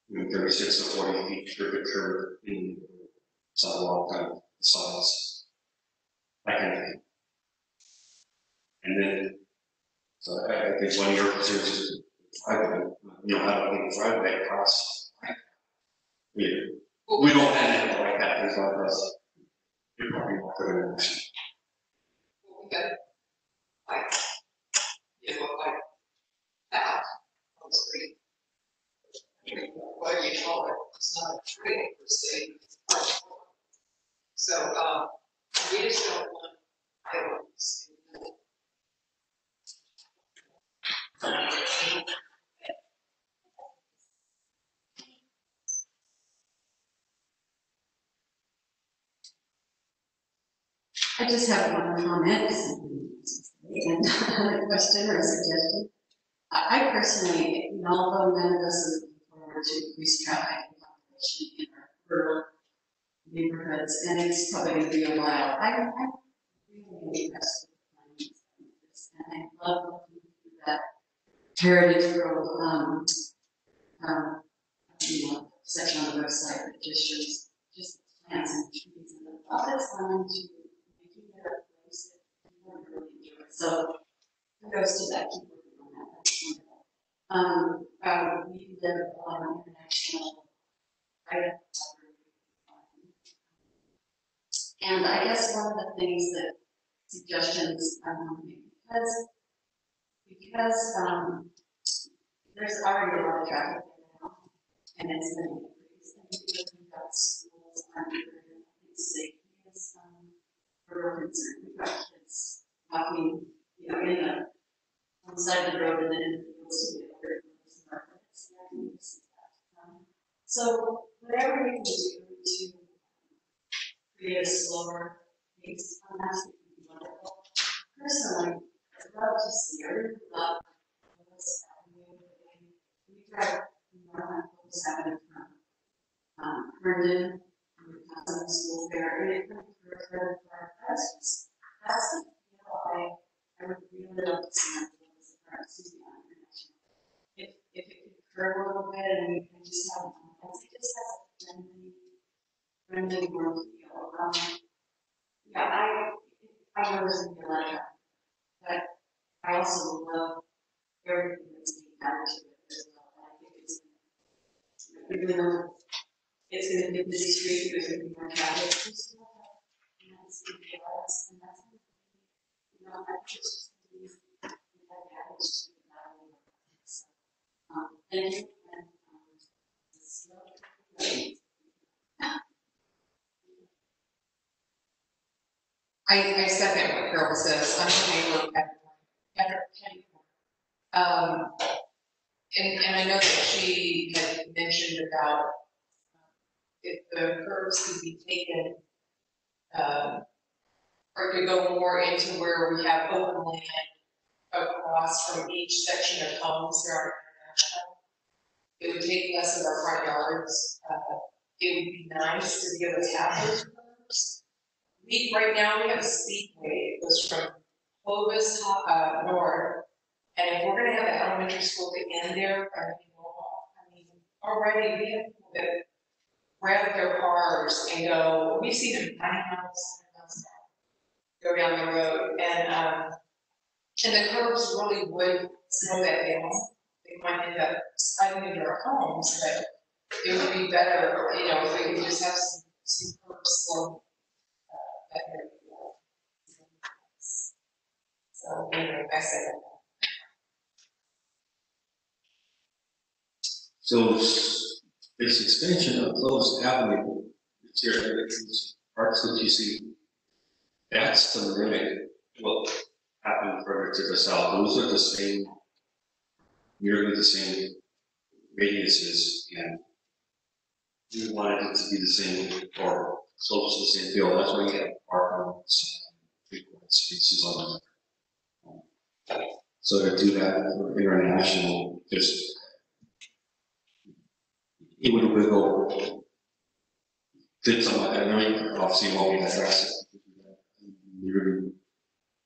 you know, thirty-six to forty feet for the curb in sidewalk kind of size. That kind of thing. And then, so I, I think one of your concerns is driveway, you know, how do I get a driveway across? We, we don't have it like that, there's not us. You're probably not good at it. We got, like, I, I second what Carol says, I'm a neighbor at, at her county. Um, and, and I know that she had mentioned about um, if the curves could be taken, um, or could go more into where we have open land across from each section of homes there are. It would take less of our front yards, uh, it would be nice to be able to have those curbs. We, right now, we have a speedway, it goes from Clovis, uh, north. And if we're gonna have the elementary school to end there, I mean, well, I mean, already we have people that rev their cars and go, we see them ninety miles, miles. Go down the road and, um, and the curbs really would slow that down. They might end up sliding into our homes, but it would be better, you know, if we could just have some, some purposeful, uh, So, So this extension of Clovis Avenue, it's parts that you see, that's the limit, what happened further to the south, those are the same, nearly the same radiuses, and we wanted it to be the same, or close to the same field, that's why you have three quarter spaces on the So to do that for international, just it would wiggle. Did some, I know you obviously won't be addressed. You're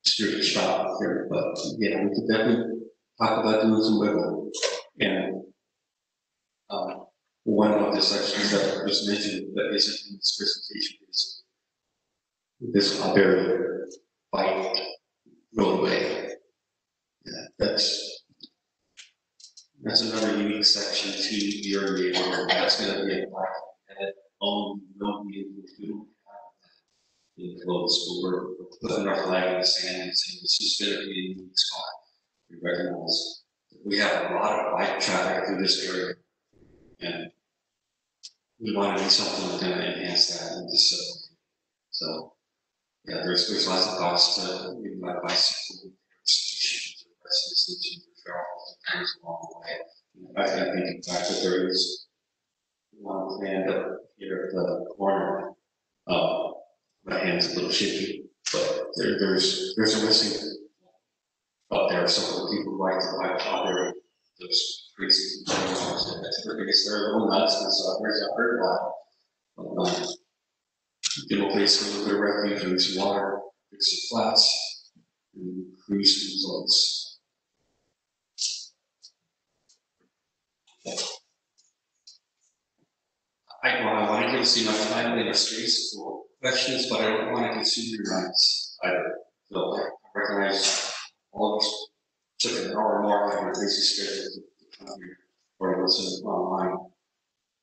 strict shop here, but yeah, we could definitely talk about doing some wiggle. And, um, one of the sections that was mentioned that isn't in this presentation is this other bike roadway. Yeah, that's that's another unique section to your neighborhood, that's gonna be a park that only no vehicles do. Enclosed, but we're putting our flag in the sand and saying this is gonna be a unique spot. We recognize, we have a lot of bike traffic through this area. And we wanna do something that's gonna enhance that and just, so. Yeah, there's, there's lots of thoughts to, know, like bicycle, stations, trails, things along the way. I think in fact that there is one planned up here at the corner, uh, my hand's a little shaky, but there, there's, there's a missing up there, some of the people like to like out there, those crazy, that's the biggest, they're a little nuts, and so there's a hurt lot. But, um, Give a place for a little bit of refuge, and some water, fix some flats, and increase results. I, well, I want to give us enough time and enough space for questions, but I don't want to consume your nights either. So I recognize all of us took an hour more on your busy schedule or listen online.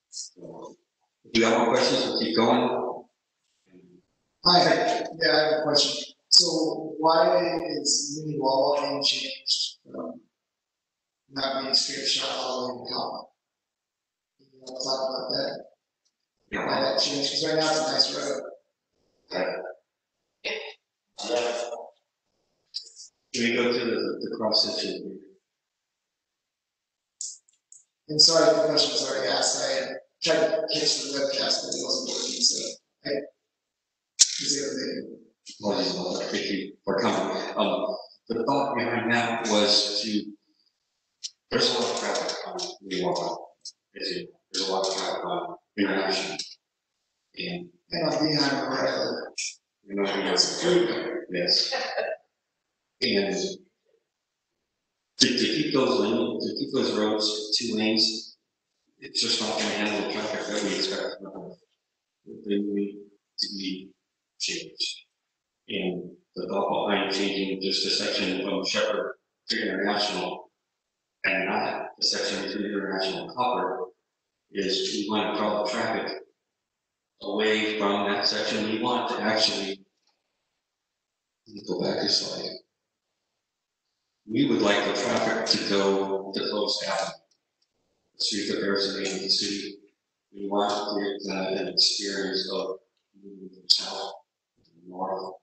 So, If you have more questions, we'll keep going. Hi, yeah, I have a question. So why is Minnewawa being changed from not being straight shot all the way to Calvin? Can you talk about that? Yeah. Why that changed? Because right now it's a nice road. Yeah. yeah. Can we go to the, the cross section? And sorry if the question was already asked, I tried to catch the webcast, but it wasn't working, so I. Is the other thing. Apologies thank you for coming. Um, the thought behind that was to, there's a lot of traffic on New York. There's a lot of traffic on international. And, And on behind where I live. you know, it's a food, yes. And to, to keep those lanes, to keep those roads two lanes, it's just not gonna handle the traffic that we expect. They need to be changed. And the thought behind changing just a section from Shepherd to International and not the section between International Copper is we want to draw the traffic away from that section. We want to actually let me go back a slide. We would like the traffic to go to close out. See if there's a name of the city. We want to create uh, an experience of moving from south to north.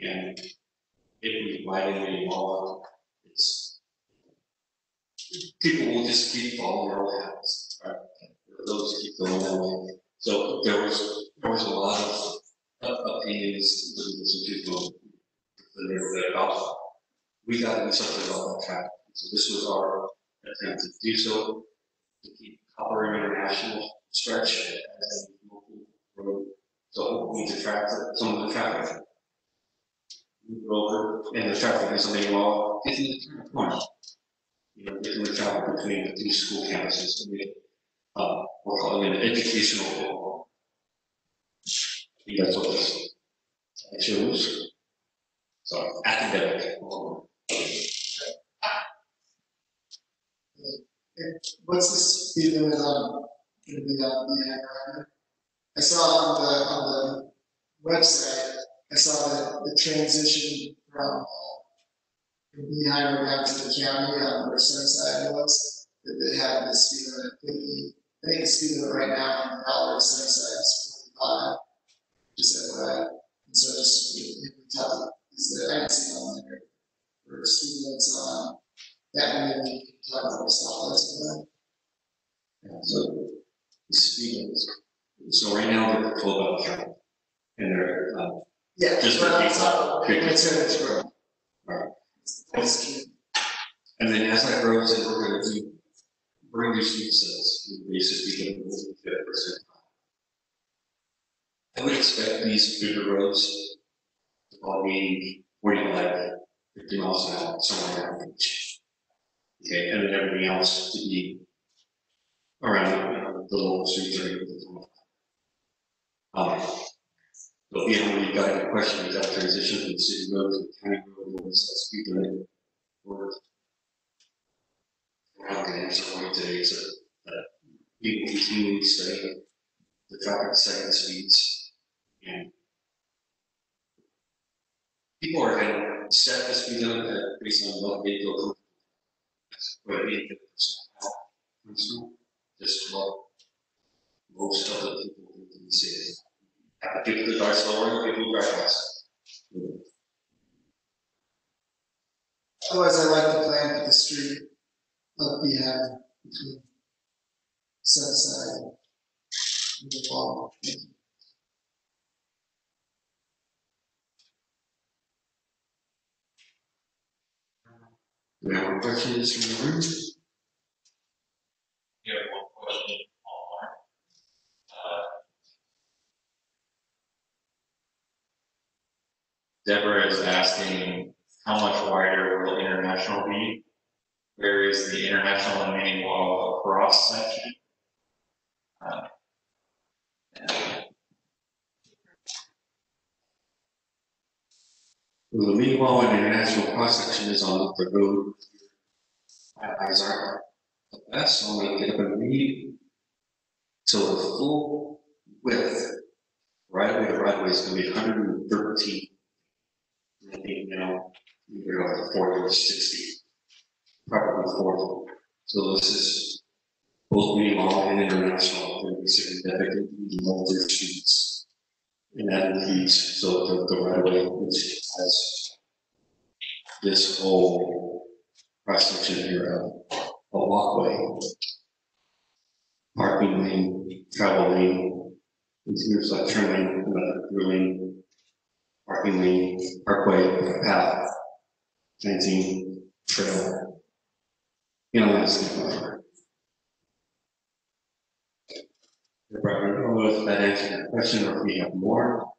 And if we widen the wall, it's people will just keep following their old habits, right? Those keep going that way. So there was, there was a lot of opinions, within the people, the neighborhood about. We got into something about that. So this was our attempt to do so, to keep Copper International stretch as a local road. So hopefully to track some of the traffic. Over, and the traffic is something well, getting the turn corner. You know, getting the traffic between the two school campuses, we, uh, we're calling it an educational corridor. I think that's what this, chose. So academic. What's the speed limit on, the I saw on the, on the website, I saw that the transition from, from Behymer down to the county on where Sunnyside was, that they had the speed limit fifty, I think the speed limit right now the dollar Sunnyside is forty-five. Just said that, and so just, if we tell, is that, I didn't see it on there, or speed limits on, that we can talk about the stoplights, Yeah, So, the speed. So right now, they're twelve out county. And they're, uh, Yeah. Just well, for people. not- That's it, it's right. Right. That's true. and then as that grows, and we're gonna do, bring these speed sets, we basically get a little bit percent. I would expect these bigger roads to all be forty-five, fifty miles an hour, somewhere around. Okay, and everything else to be around, the the. Um, but yeah, when you got a question, you got transition from city road to county road, what's that speed limit? Or. We're not gonna answer one today, so, uh, people continually say the traffic second speeds and. People are gonna set the speed limit based on what they out. Just most of the people in the city. Have people that and people. Otherwise, I like the plan of the street of Behymer between Sunnyside and the. We the room? You have one question online. Uh, Deborah is asking, how much wider will international be? Where is the international and Minnewawa across section? Uh, and Well, the Minnewawa, an international cross section is on the road. Eyes aren't the best, so I'm gonna get up and read. So the full width, right away to right away is gonna be hundred and thirteen. I think, know, you're like forty or sixty, probably forty. So this is both Minnewawa and international, going to be significantly larger streets. And that so the, the right of way, which has this whole cross section here of a walkway, parking lane, travel lane, left turn lane, another through lane, parking lane, parkway, path, fencing, trail, you know, landscape buffer. Know if that answered your question or if we have more.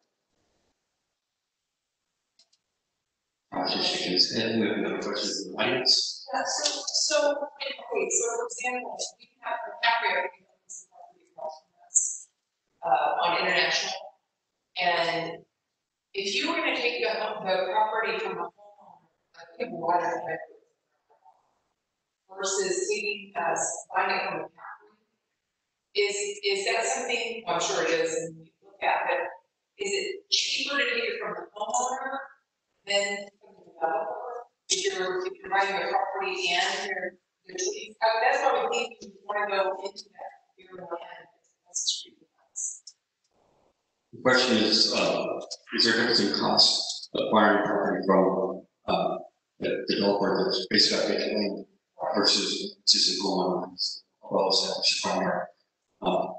His head, we have another question from the audience. Yeah, so, so, okay, so for example, we have Caprio, we uh, on International. And if you were gonna take the, the property from a homeowner, like, give water versus taking, uh, buying it from a is, is that something, I'm sure it is, and you look at, but is it cheaper to get it from the homeowner than from the developer? if you're, if you're buying a property and you're, uh, that's why we think you wanna go into that, a. The question is, uh, is there a difference in cost acquiring property from, uh, the developer that's basically got vacant land versus existing homeowners, well established farmer? Um,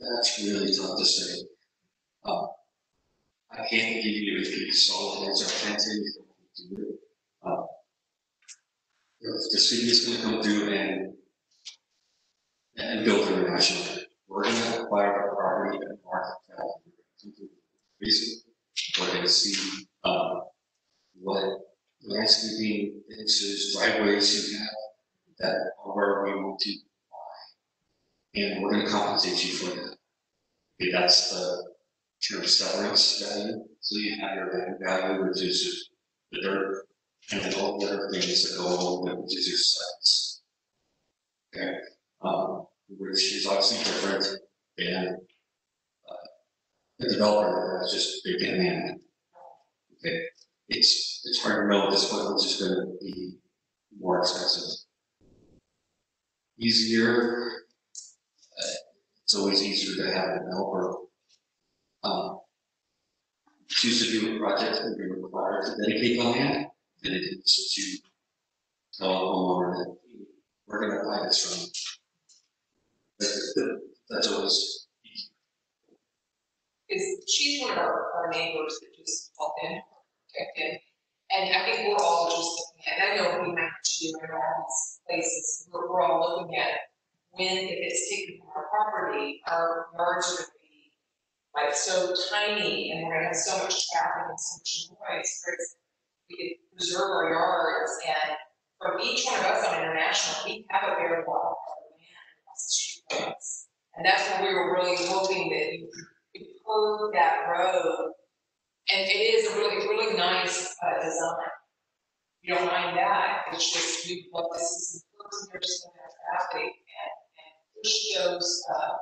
that's really tough to say. Um, I can't give you a solid answer, I can't say you it. Uh, If the city is gonna come through and and build international, we're gonna acquire our property at market value. Reason, we're gonna see, uh, what landscaping, fences, driveways you have that are where we want to. And we're gonna compensate you for that. Okay, that's the term severance value, so you have your value, which is the dirt, and then all the other things that go along with your sites. Okay, um, which is obviously different than uh, a developer that's just big and. Okay, it's, it's hard to know at this point which is gonna be more expensive. Easier, it's always easier to have a developer, um, choose to do a project and be required to dedicate the land than it is to tell a homeowner that we're gonna buy this from. That's, always, is she's one of our, our neighbors that just popped in, checked in. And I think we're all just looking at, and I know we have to do in all these places, we're, we're all looking at when, it gets taken from our property, our yards are gonna be like so tiny and we're gonna have so much traffic and so much noise, whereas we could preserve our yards and from each one of us on International, we have a from us. And that's when we were really hoping that you could curve that road. And it is a really, really nice, uh, design. You don't mind that, it's just, we love to see some curves and there's some traffic and, and push those, uh,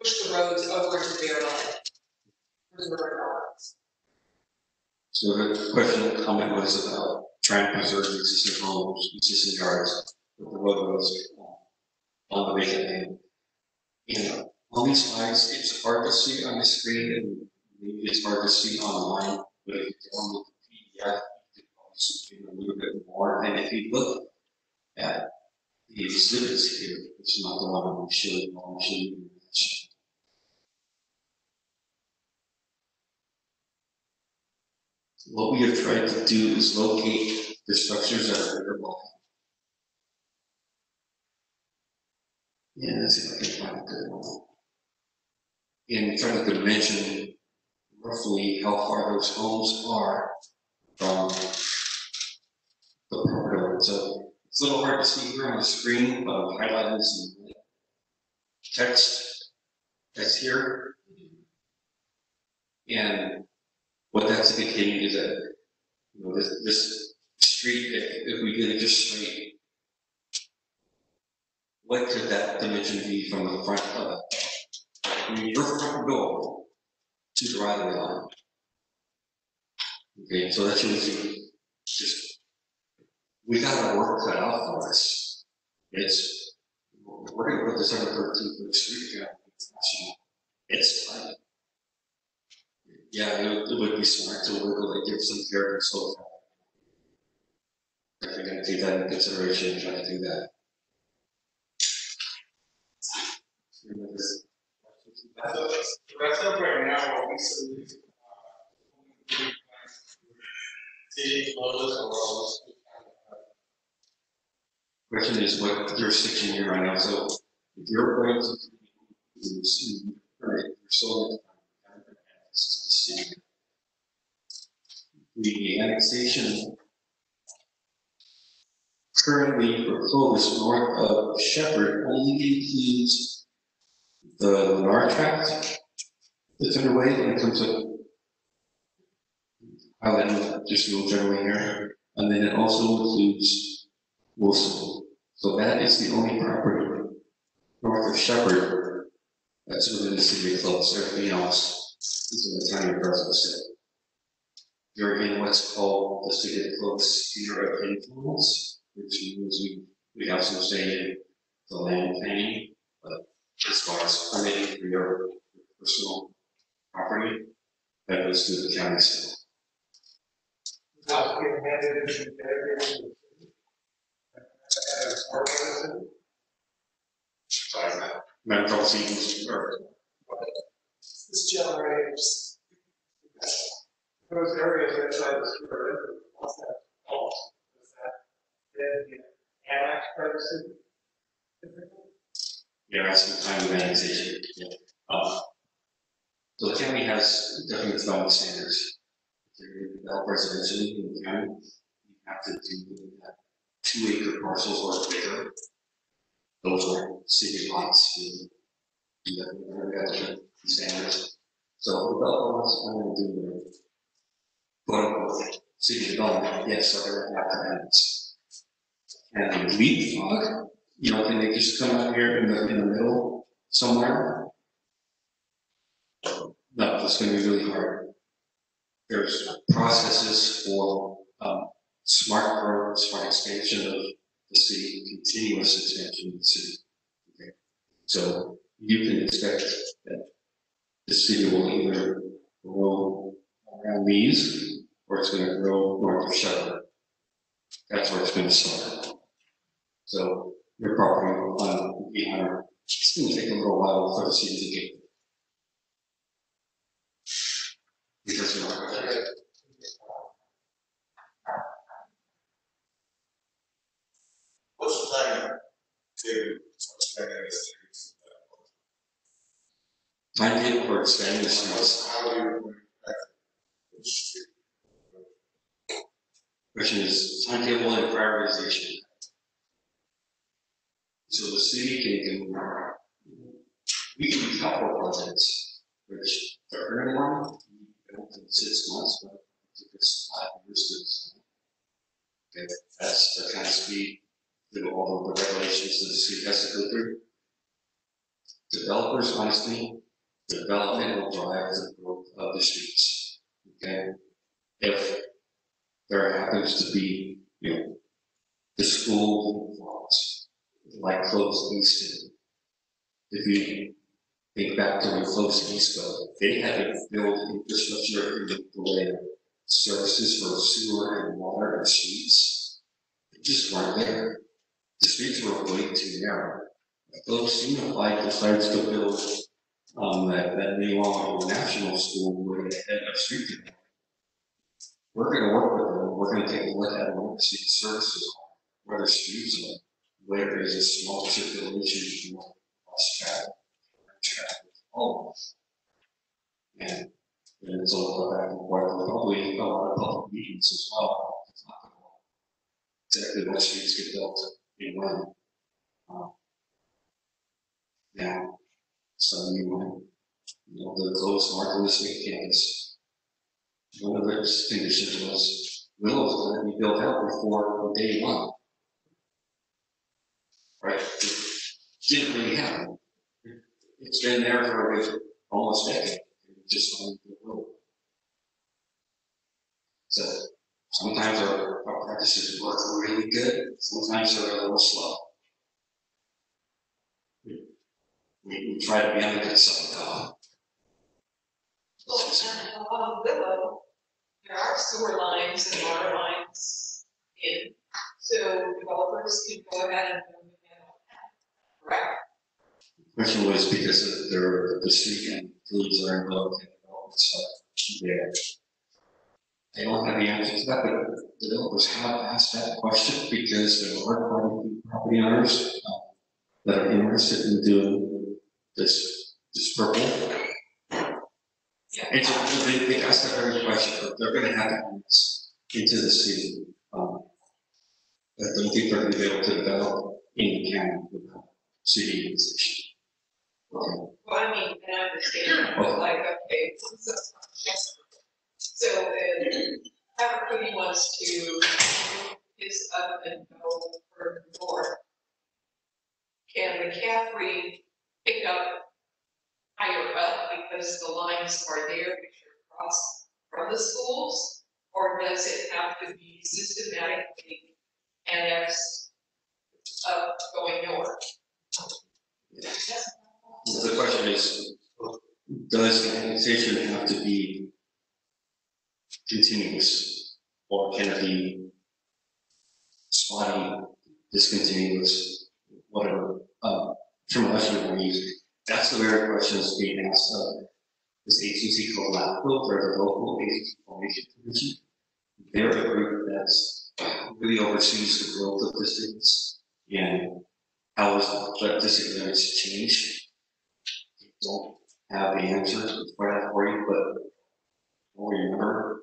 push the roads over to their land. Preserve our so the question, and comment was about trying to preserve existing homes, existing yards, with the road roads uh, on the vacant land. You know, on these slides, it's hard to see on the screen and maybe it's hard to see online, but if you on the PDF, you can see a little bit more, and if you look at the exhibits here, it's not the one we showed, I'm showing. What we have tried to do is locate the structures that are available. Yeah, let's see if I can find a good one. And trying to dimension roughly how far those homes are from it's a little hard to see here on the screen, but I'm highlighting some text that's here. And what that's indicating is that, you know, this, this street, if, if we did it just straight, what could that dimension be from the front of it? Mean, your front door to the right of the line. Okay, so that's you just, we got our work cut out for us. It's, we're this on a thirteen foot street, yeah, it's tight. Yeah, it would, it would be smart to wiggle it, give some character so. If you're gonna take that into consideration, try to do that. Up right now, what we said, uh, city closed or else. Question is what jurisdiction you're on now, so if you're to. Right, you're. The annexation. Currently proposed north of Shepherd only includes. The Lennar tract. That's underway and it comes. Highlighting just real generally here, and then it also includes Wilson. So that is the only property north of Shepherd that's within the city Clovis, everything else is in the county of Brussels. You're in what's called the city Clovis sphere of influence, which means we, we have some say in the land planning, but as far as permitting for your personal property, that goes to the county still. Now, we. Medical proceedings or This generates Those areas outside the square, what's that? Is that then the annex part of the city? Yeah, some kind of annexation, yeah. Uh, So the county has definite development standards. If you're residentially in the county, you have to do that two acre parcels or bigger. Those are city lots, you have, have standards. So if a developer wants to come and do the quote unquote city development, yes, so they're not to annex. And leapfrog you know, can they just come out here in the, in the middle somewhere? No, it's gonna be really hard. There's processes for, um, smart growth, smart expansion of the city, continuous expansion of the city. Okay, So you can expect that the city will either grow around these, or it's gonna grow north of Shepherd. That's where it's gonna start. So your property on eight hundred, it's gonna take a little while for the city to get. there. Because you're not gonna- What's the time to for streets, How do you impact the question is timetable and prioritization. So the city can, can, we can do capital projects, which the current one, I think six months, but if it's five years that's the kind of speed that all of the regulations that the city has to go through. Developers, honestly, development will drive the growth of the streets, okay? If there happens to be, you know, the school wants, like close Easton. If you think back to when close Easton, they had to build infrastructure in the way services for sewer and water and streets. Just weren't there. The streets were way too narrow. Clovis Unified decides to build, um, that, that new law national school way ahead of street development we're gonna work with them, we're gonna take a look at what the city services are, where the streets are, where there's a small circulation, more bus traffic, traffic, all of this. And, and it's all back and forth, probably a lot of public meetings as well, to talk about exactly what streets get built Um, Now, so know, you know, the close on the state campus, one of those conditions was Willow's gonna be built out before day one. Right? It Didn't really happen. It's been there for almost a decade, It just the road. So sometimes our, our practices work really good, sometimes they're a little slow. We, we try to be on the good side, though. Well, and along Willow, there are sewer lines and water lines in, so developers can go ahead and on that, correct? Question was because of their, the street and foods are involved in development, so, yeah. I don't have the answer to that, but developers have asked that question because there are quite a few property owners, um, that are interested in doing this, this purple. It's, a- they, they asked that very question, but they're gonna have to this into the city, um. I don't think they're gonna be able to develop in the county without city position. Okay. Well, I mean, and I understand, like, okay, so, then, Abercrombie wants to is up and go for north. Can the Caffrey pick up higher up because the lines are there, are across from the schools? Or does it have to be systematically annexed up going north? The question is, does the annexation have to be continuous? Or can it be spotty, discontinuous, whatever, uh, terminology we're using? That's the very question that's being asked of this agency called LAFCO, or the Local Agency Formation Commission. They're the group that's really oversees the growth of districts and how is the district limits change don't have the answers for that for you, but remember,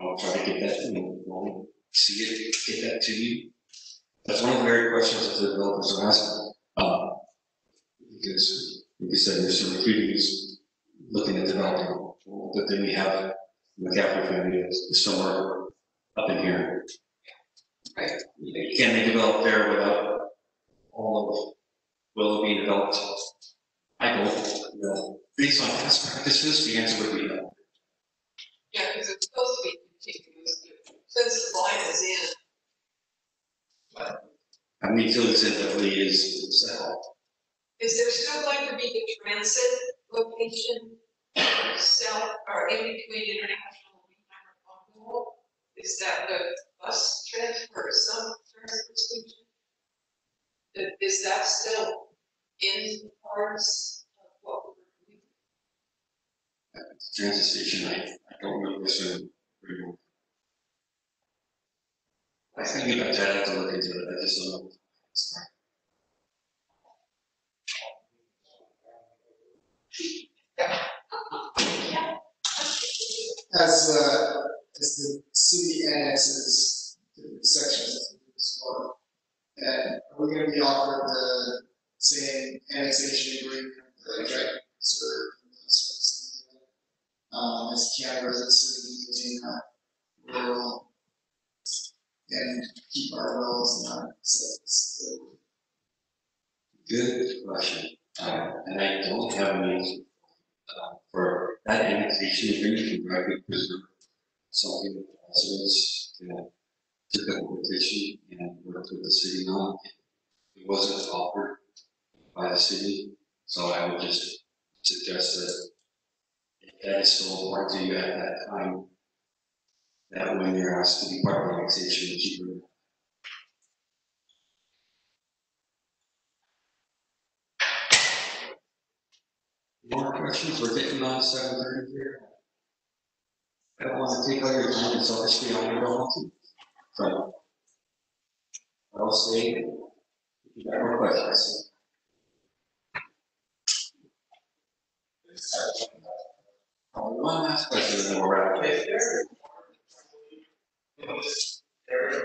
I'll try to get that, you we'll see it, get that to you. That's one of the very questions that the developers are asking, uh, because, like you said, there's some recruiters looking at developing, but then we have McCaffrey family is somewhere up in here. Right. Can they develop there without all of Willow being developed? I don't know. Based on past practices, the answer would be no. Yeah, because it's supposed to be the is in, How many utilities it definitely is, uh, is there still going to be a transit location south or in between international? Is that the bus transfer or some transfer station? Is- Is that still in parts of what we're doing? transit station, I, I don't remember this one. very well. I think I have to look into it, I just don't know. As, uh, as the city annexes different sections of and are we gonna be offered the same annexation agreement, serve? Um, as county residents, maintain that rural and keep our wells not set. Good question, um, and I don't have any, uh, for that annexation agreement, you probably preserve something that residents, you know, a petition and worked with the city on. It wasn't offered by the city, so I would just suggest that if that is still important to you at that time, that when you're asked to be part of the annexation, that you would More questions, we're getting on seven thirty here. I don't want to take all your time, it's obviously on your own. So. I'll say, if you got more questions. One last question, and we'll wrap up. This area.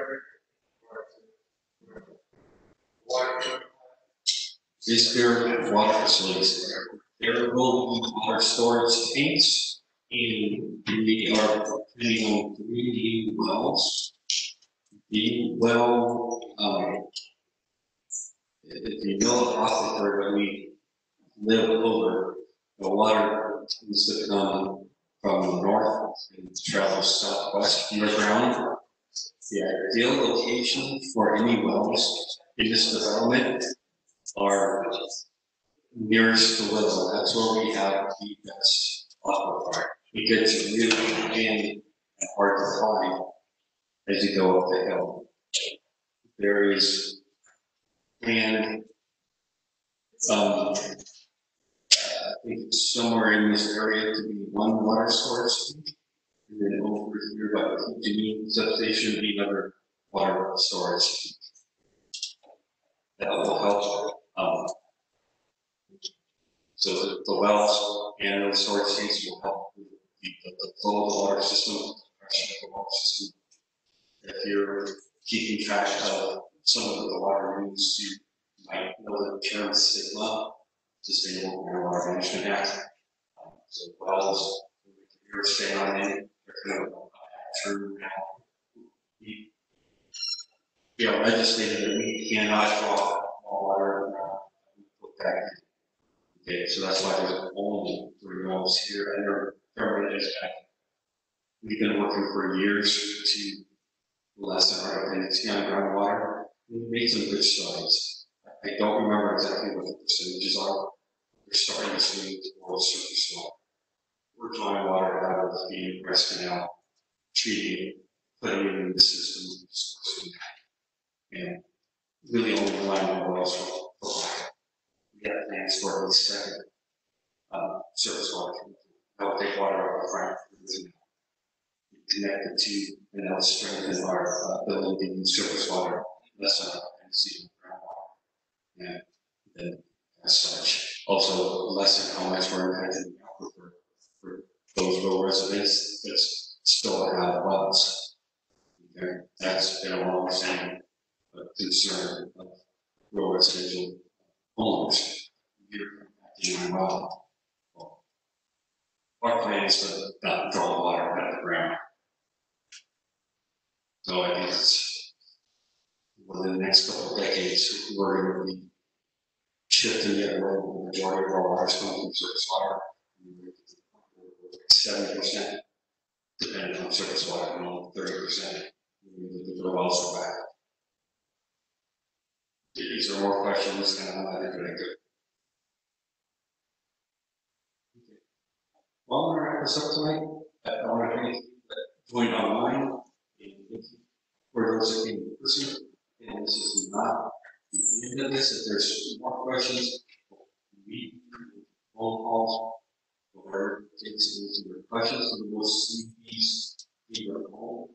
Water. Is there facilities there? Will be water storage tanks and we are planning on three wells. The well, um, if you know the aquifer that we live over, the water tends to come from the north and travels southwest underground. The ideal location for any wells in this development are nearest the Willow, that's where we have the best aquifer. It gets really in and hard to find as you go up the hill. There is, and, um, think somewhere in this area to be one water source. And then over here by the Jimmy substation, be another water source. That will help, um, so the, the wells and the storage tanks will help the, the flow of the water system, the pressure of the water system. If you're keeping track of some of the water needs, you might know the term SGMA, Sustainable Groundwater Management Act. Um, So wells, you're staying on it, they're kind of through now. We we are legislated that we cannot draw water, uh, back in. Okay, so that's why there's only three wells here, and permanent as back. We've been working for years to lessen our dependency on groundwater. We've made some good strides. I don't remember exactly what the percentages are. We're starting to swing towards surface water. We're drawing water out of the West Canal, treating putting it in the system. And really only relying on wells for, water. We have plans for least second, uh, surface water. That will take water out of the front. Connected to, and that'll strengthen our uh, ability to use surface water, less on and see And as such, also lessen how much we're the aquifer for those rural residents that still have wells. Okay, that's been a long standing uh, concern of rural residential homes. Our plan is to not draw water out of the ground. So I think it's within the next couple of decades, we're gonna be shifting the other way, the majority of our coming from surface water. Seventy percent, dependent on surface water, and only thirty percent, the wells are back. Is there more questions, and I'm not gonna go. Well, I'm gonna wrap this up tonight, I want to thank, joined online, and thank you for those that came in person, and this is not the end of this, if there's more questions, we, phone calls, or takes into your questions, and we'll see these, either at home.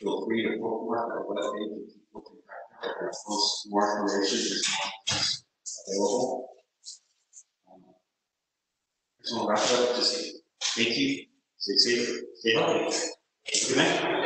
Feel free to bookmark our webpage, and people can there, there's most more information, is available. Um, Just want to wrap up, just thank you, stay safe, stay healthy. Good night.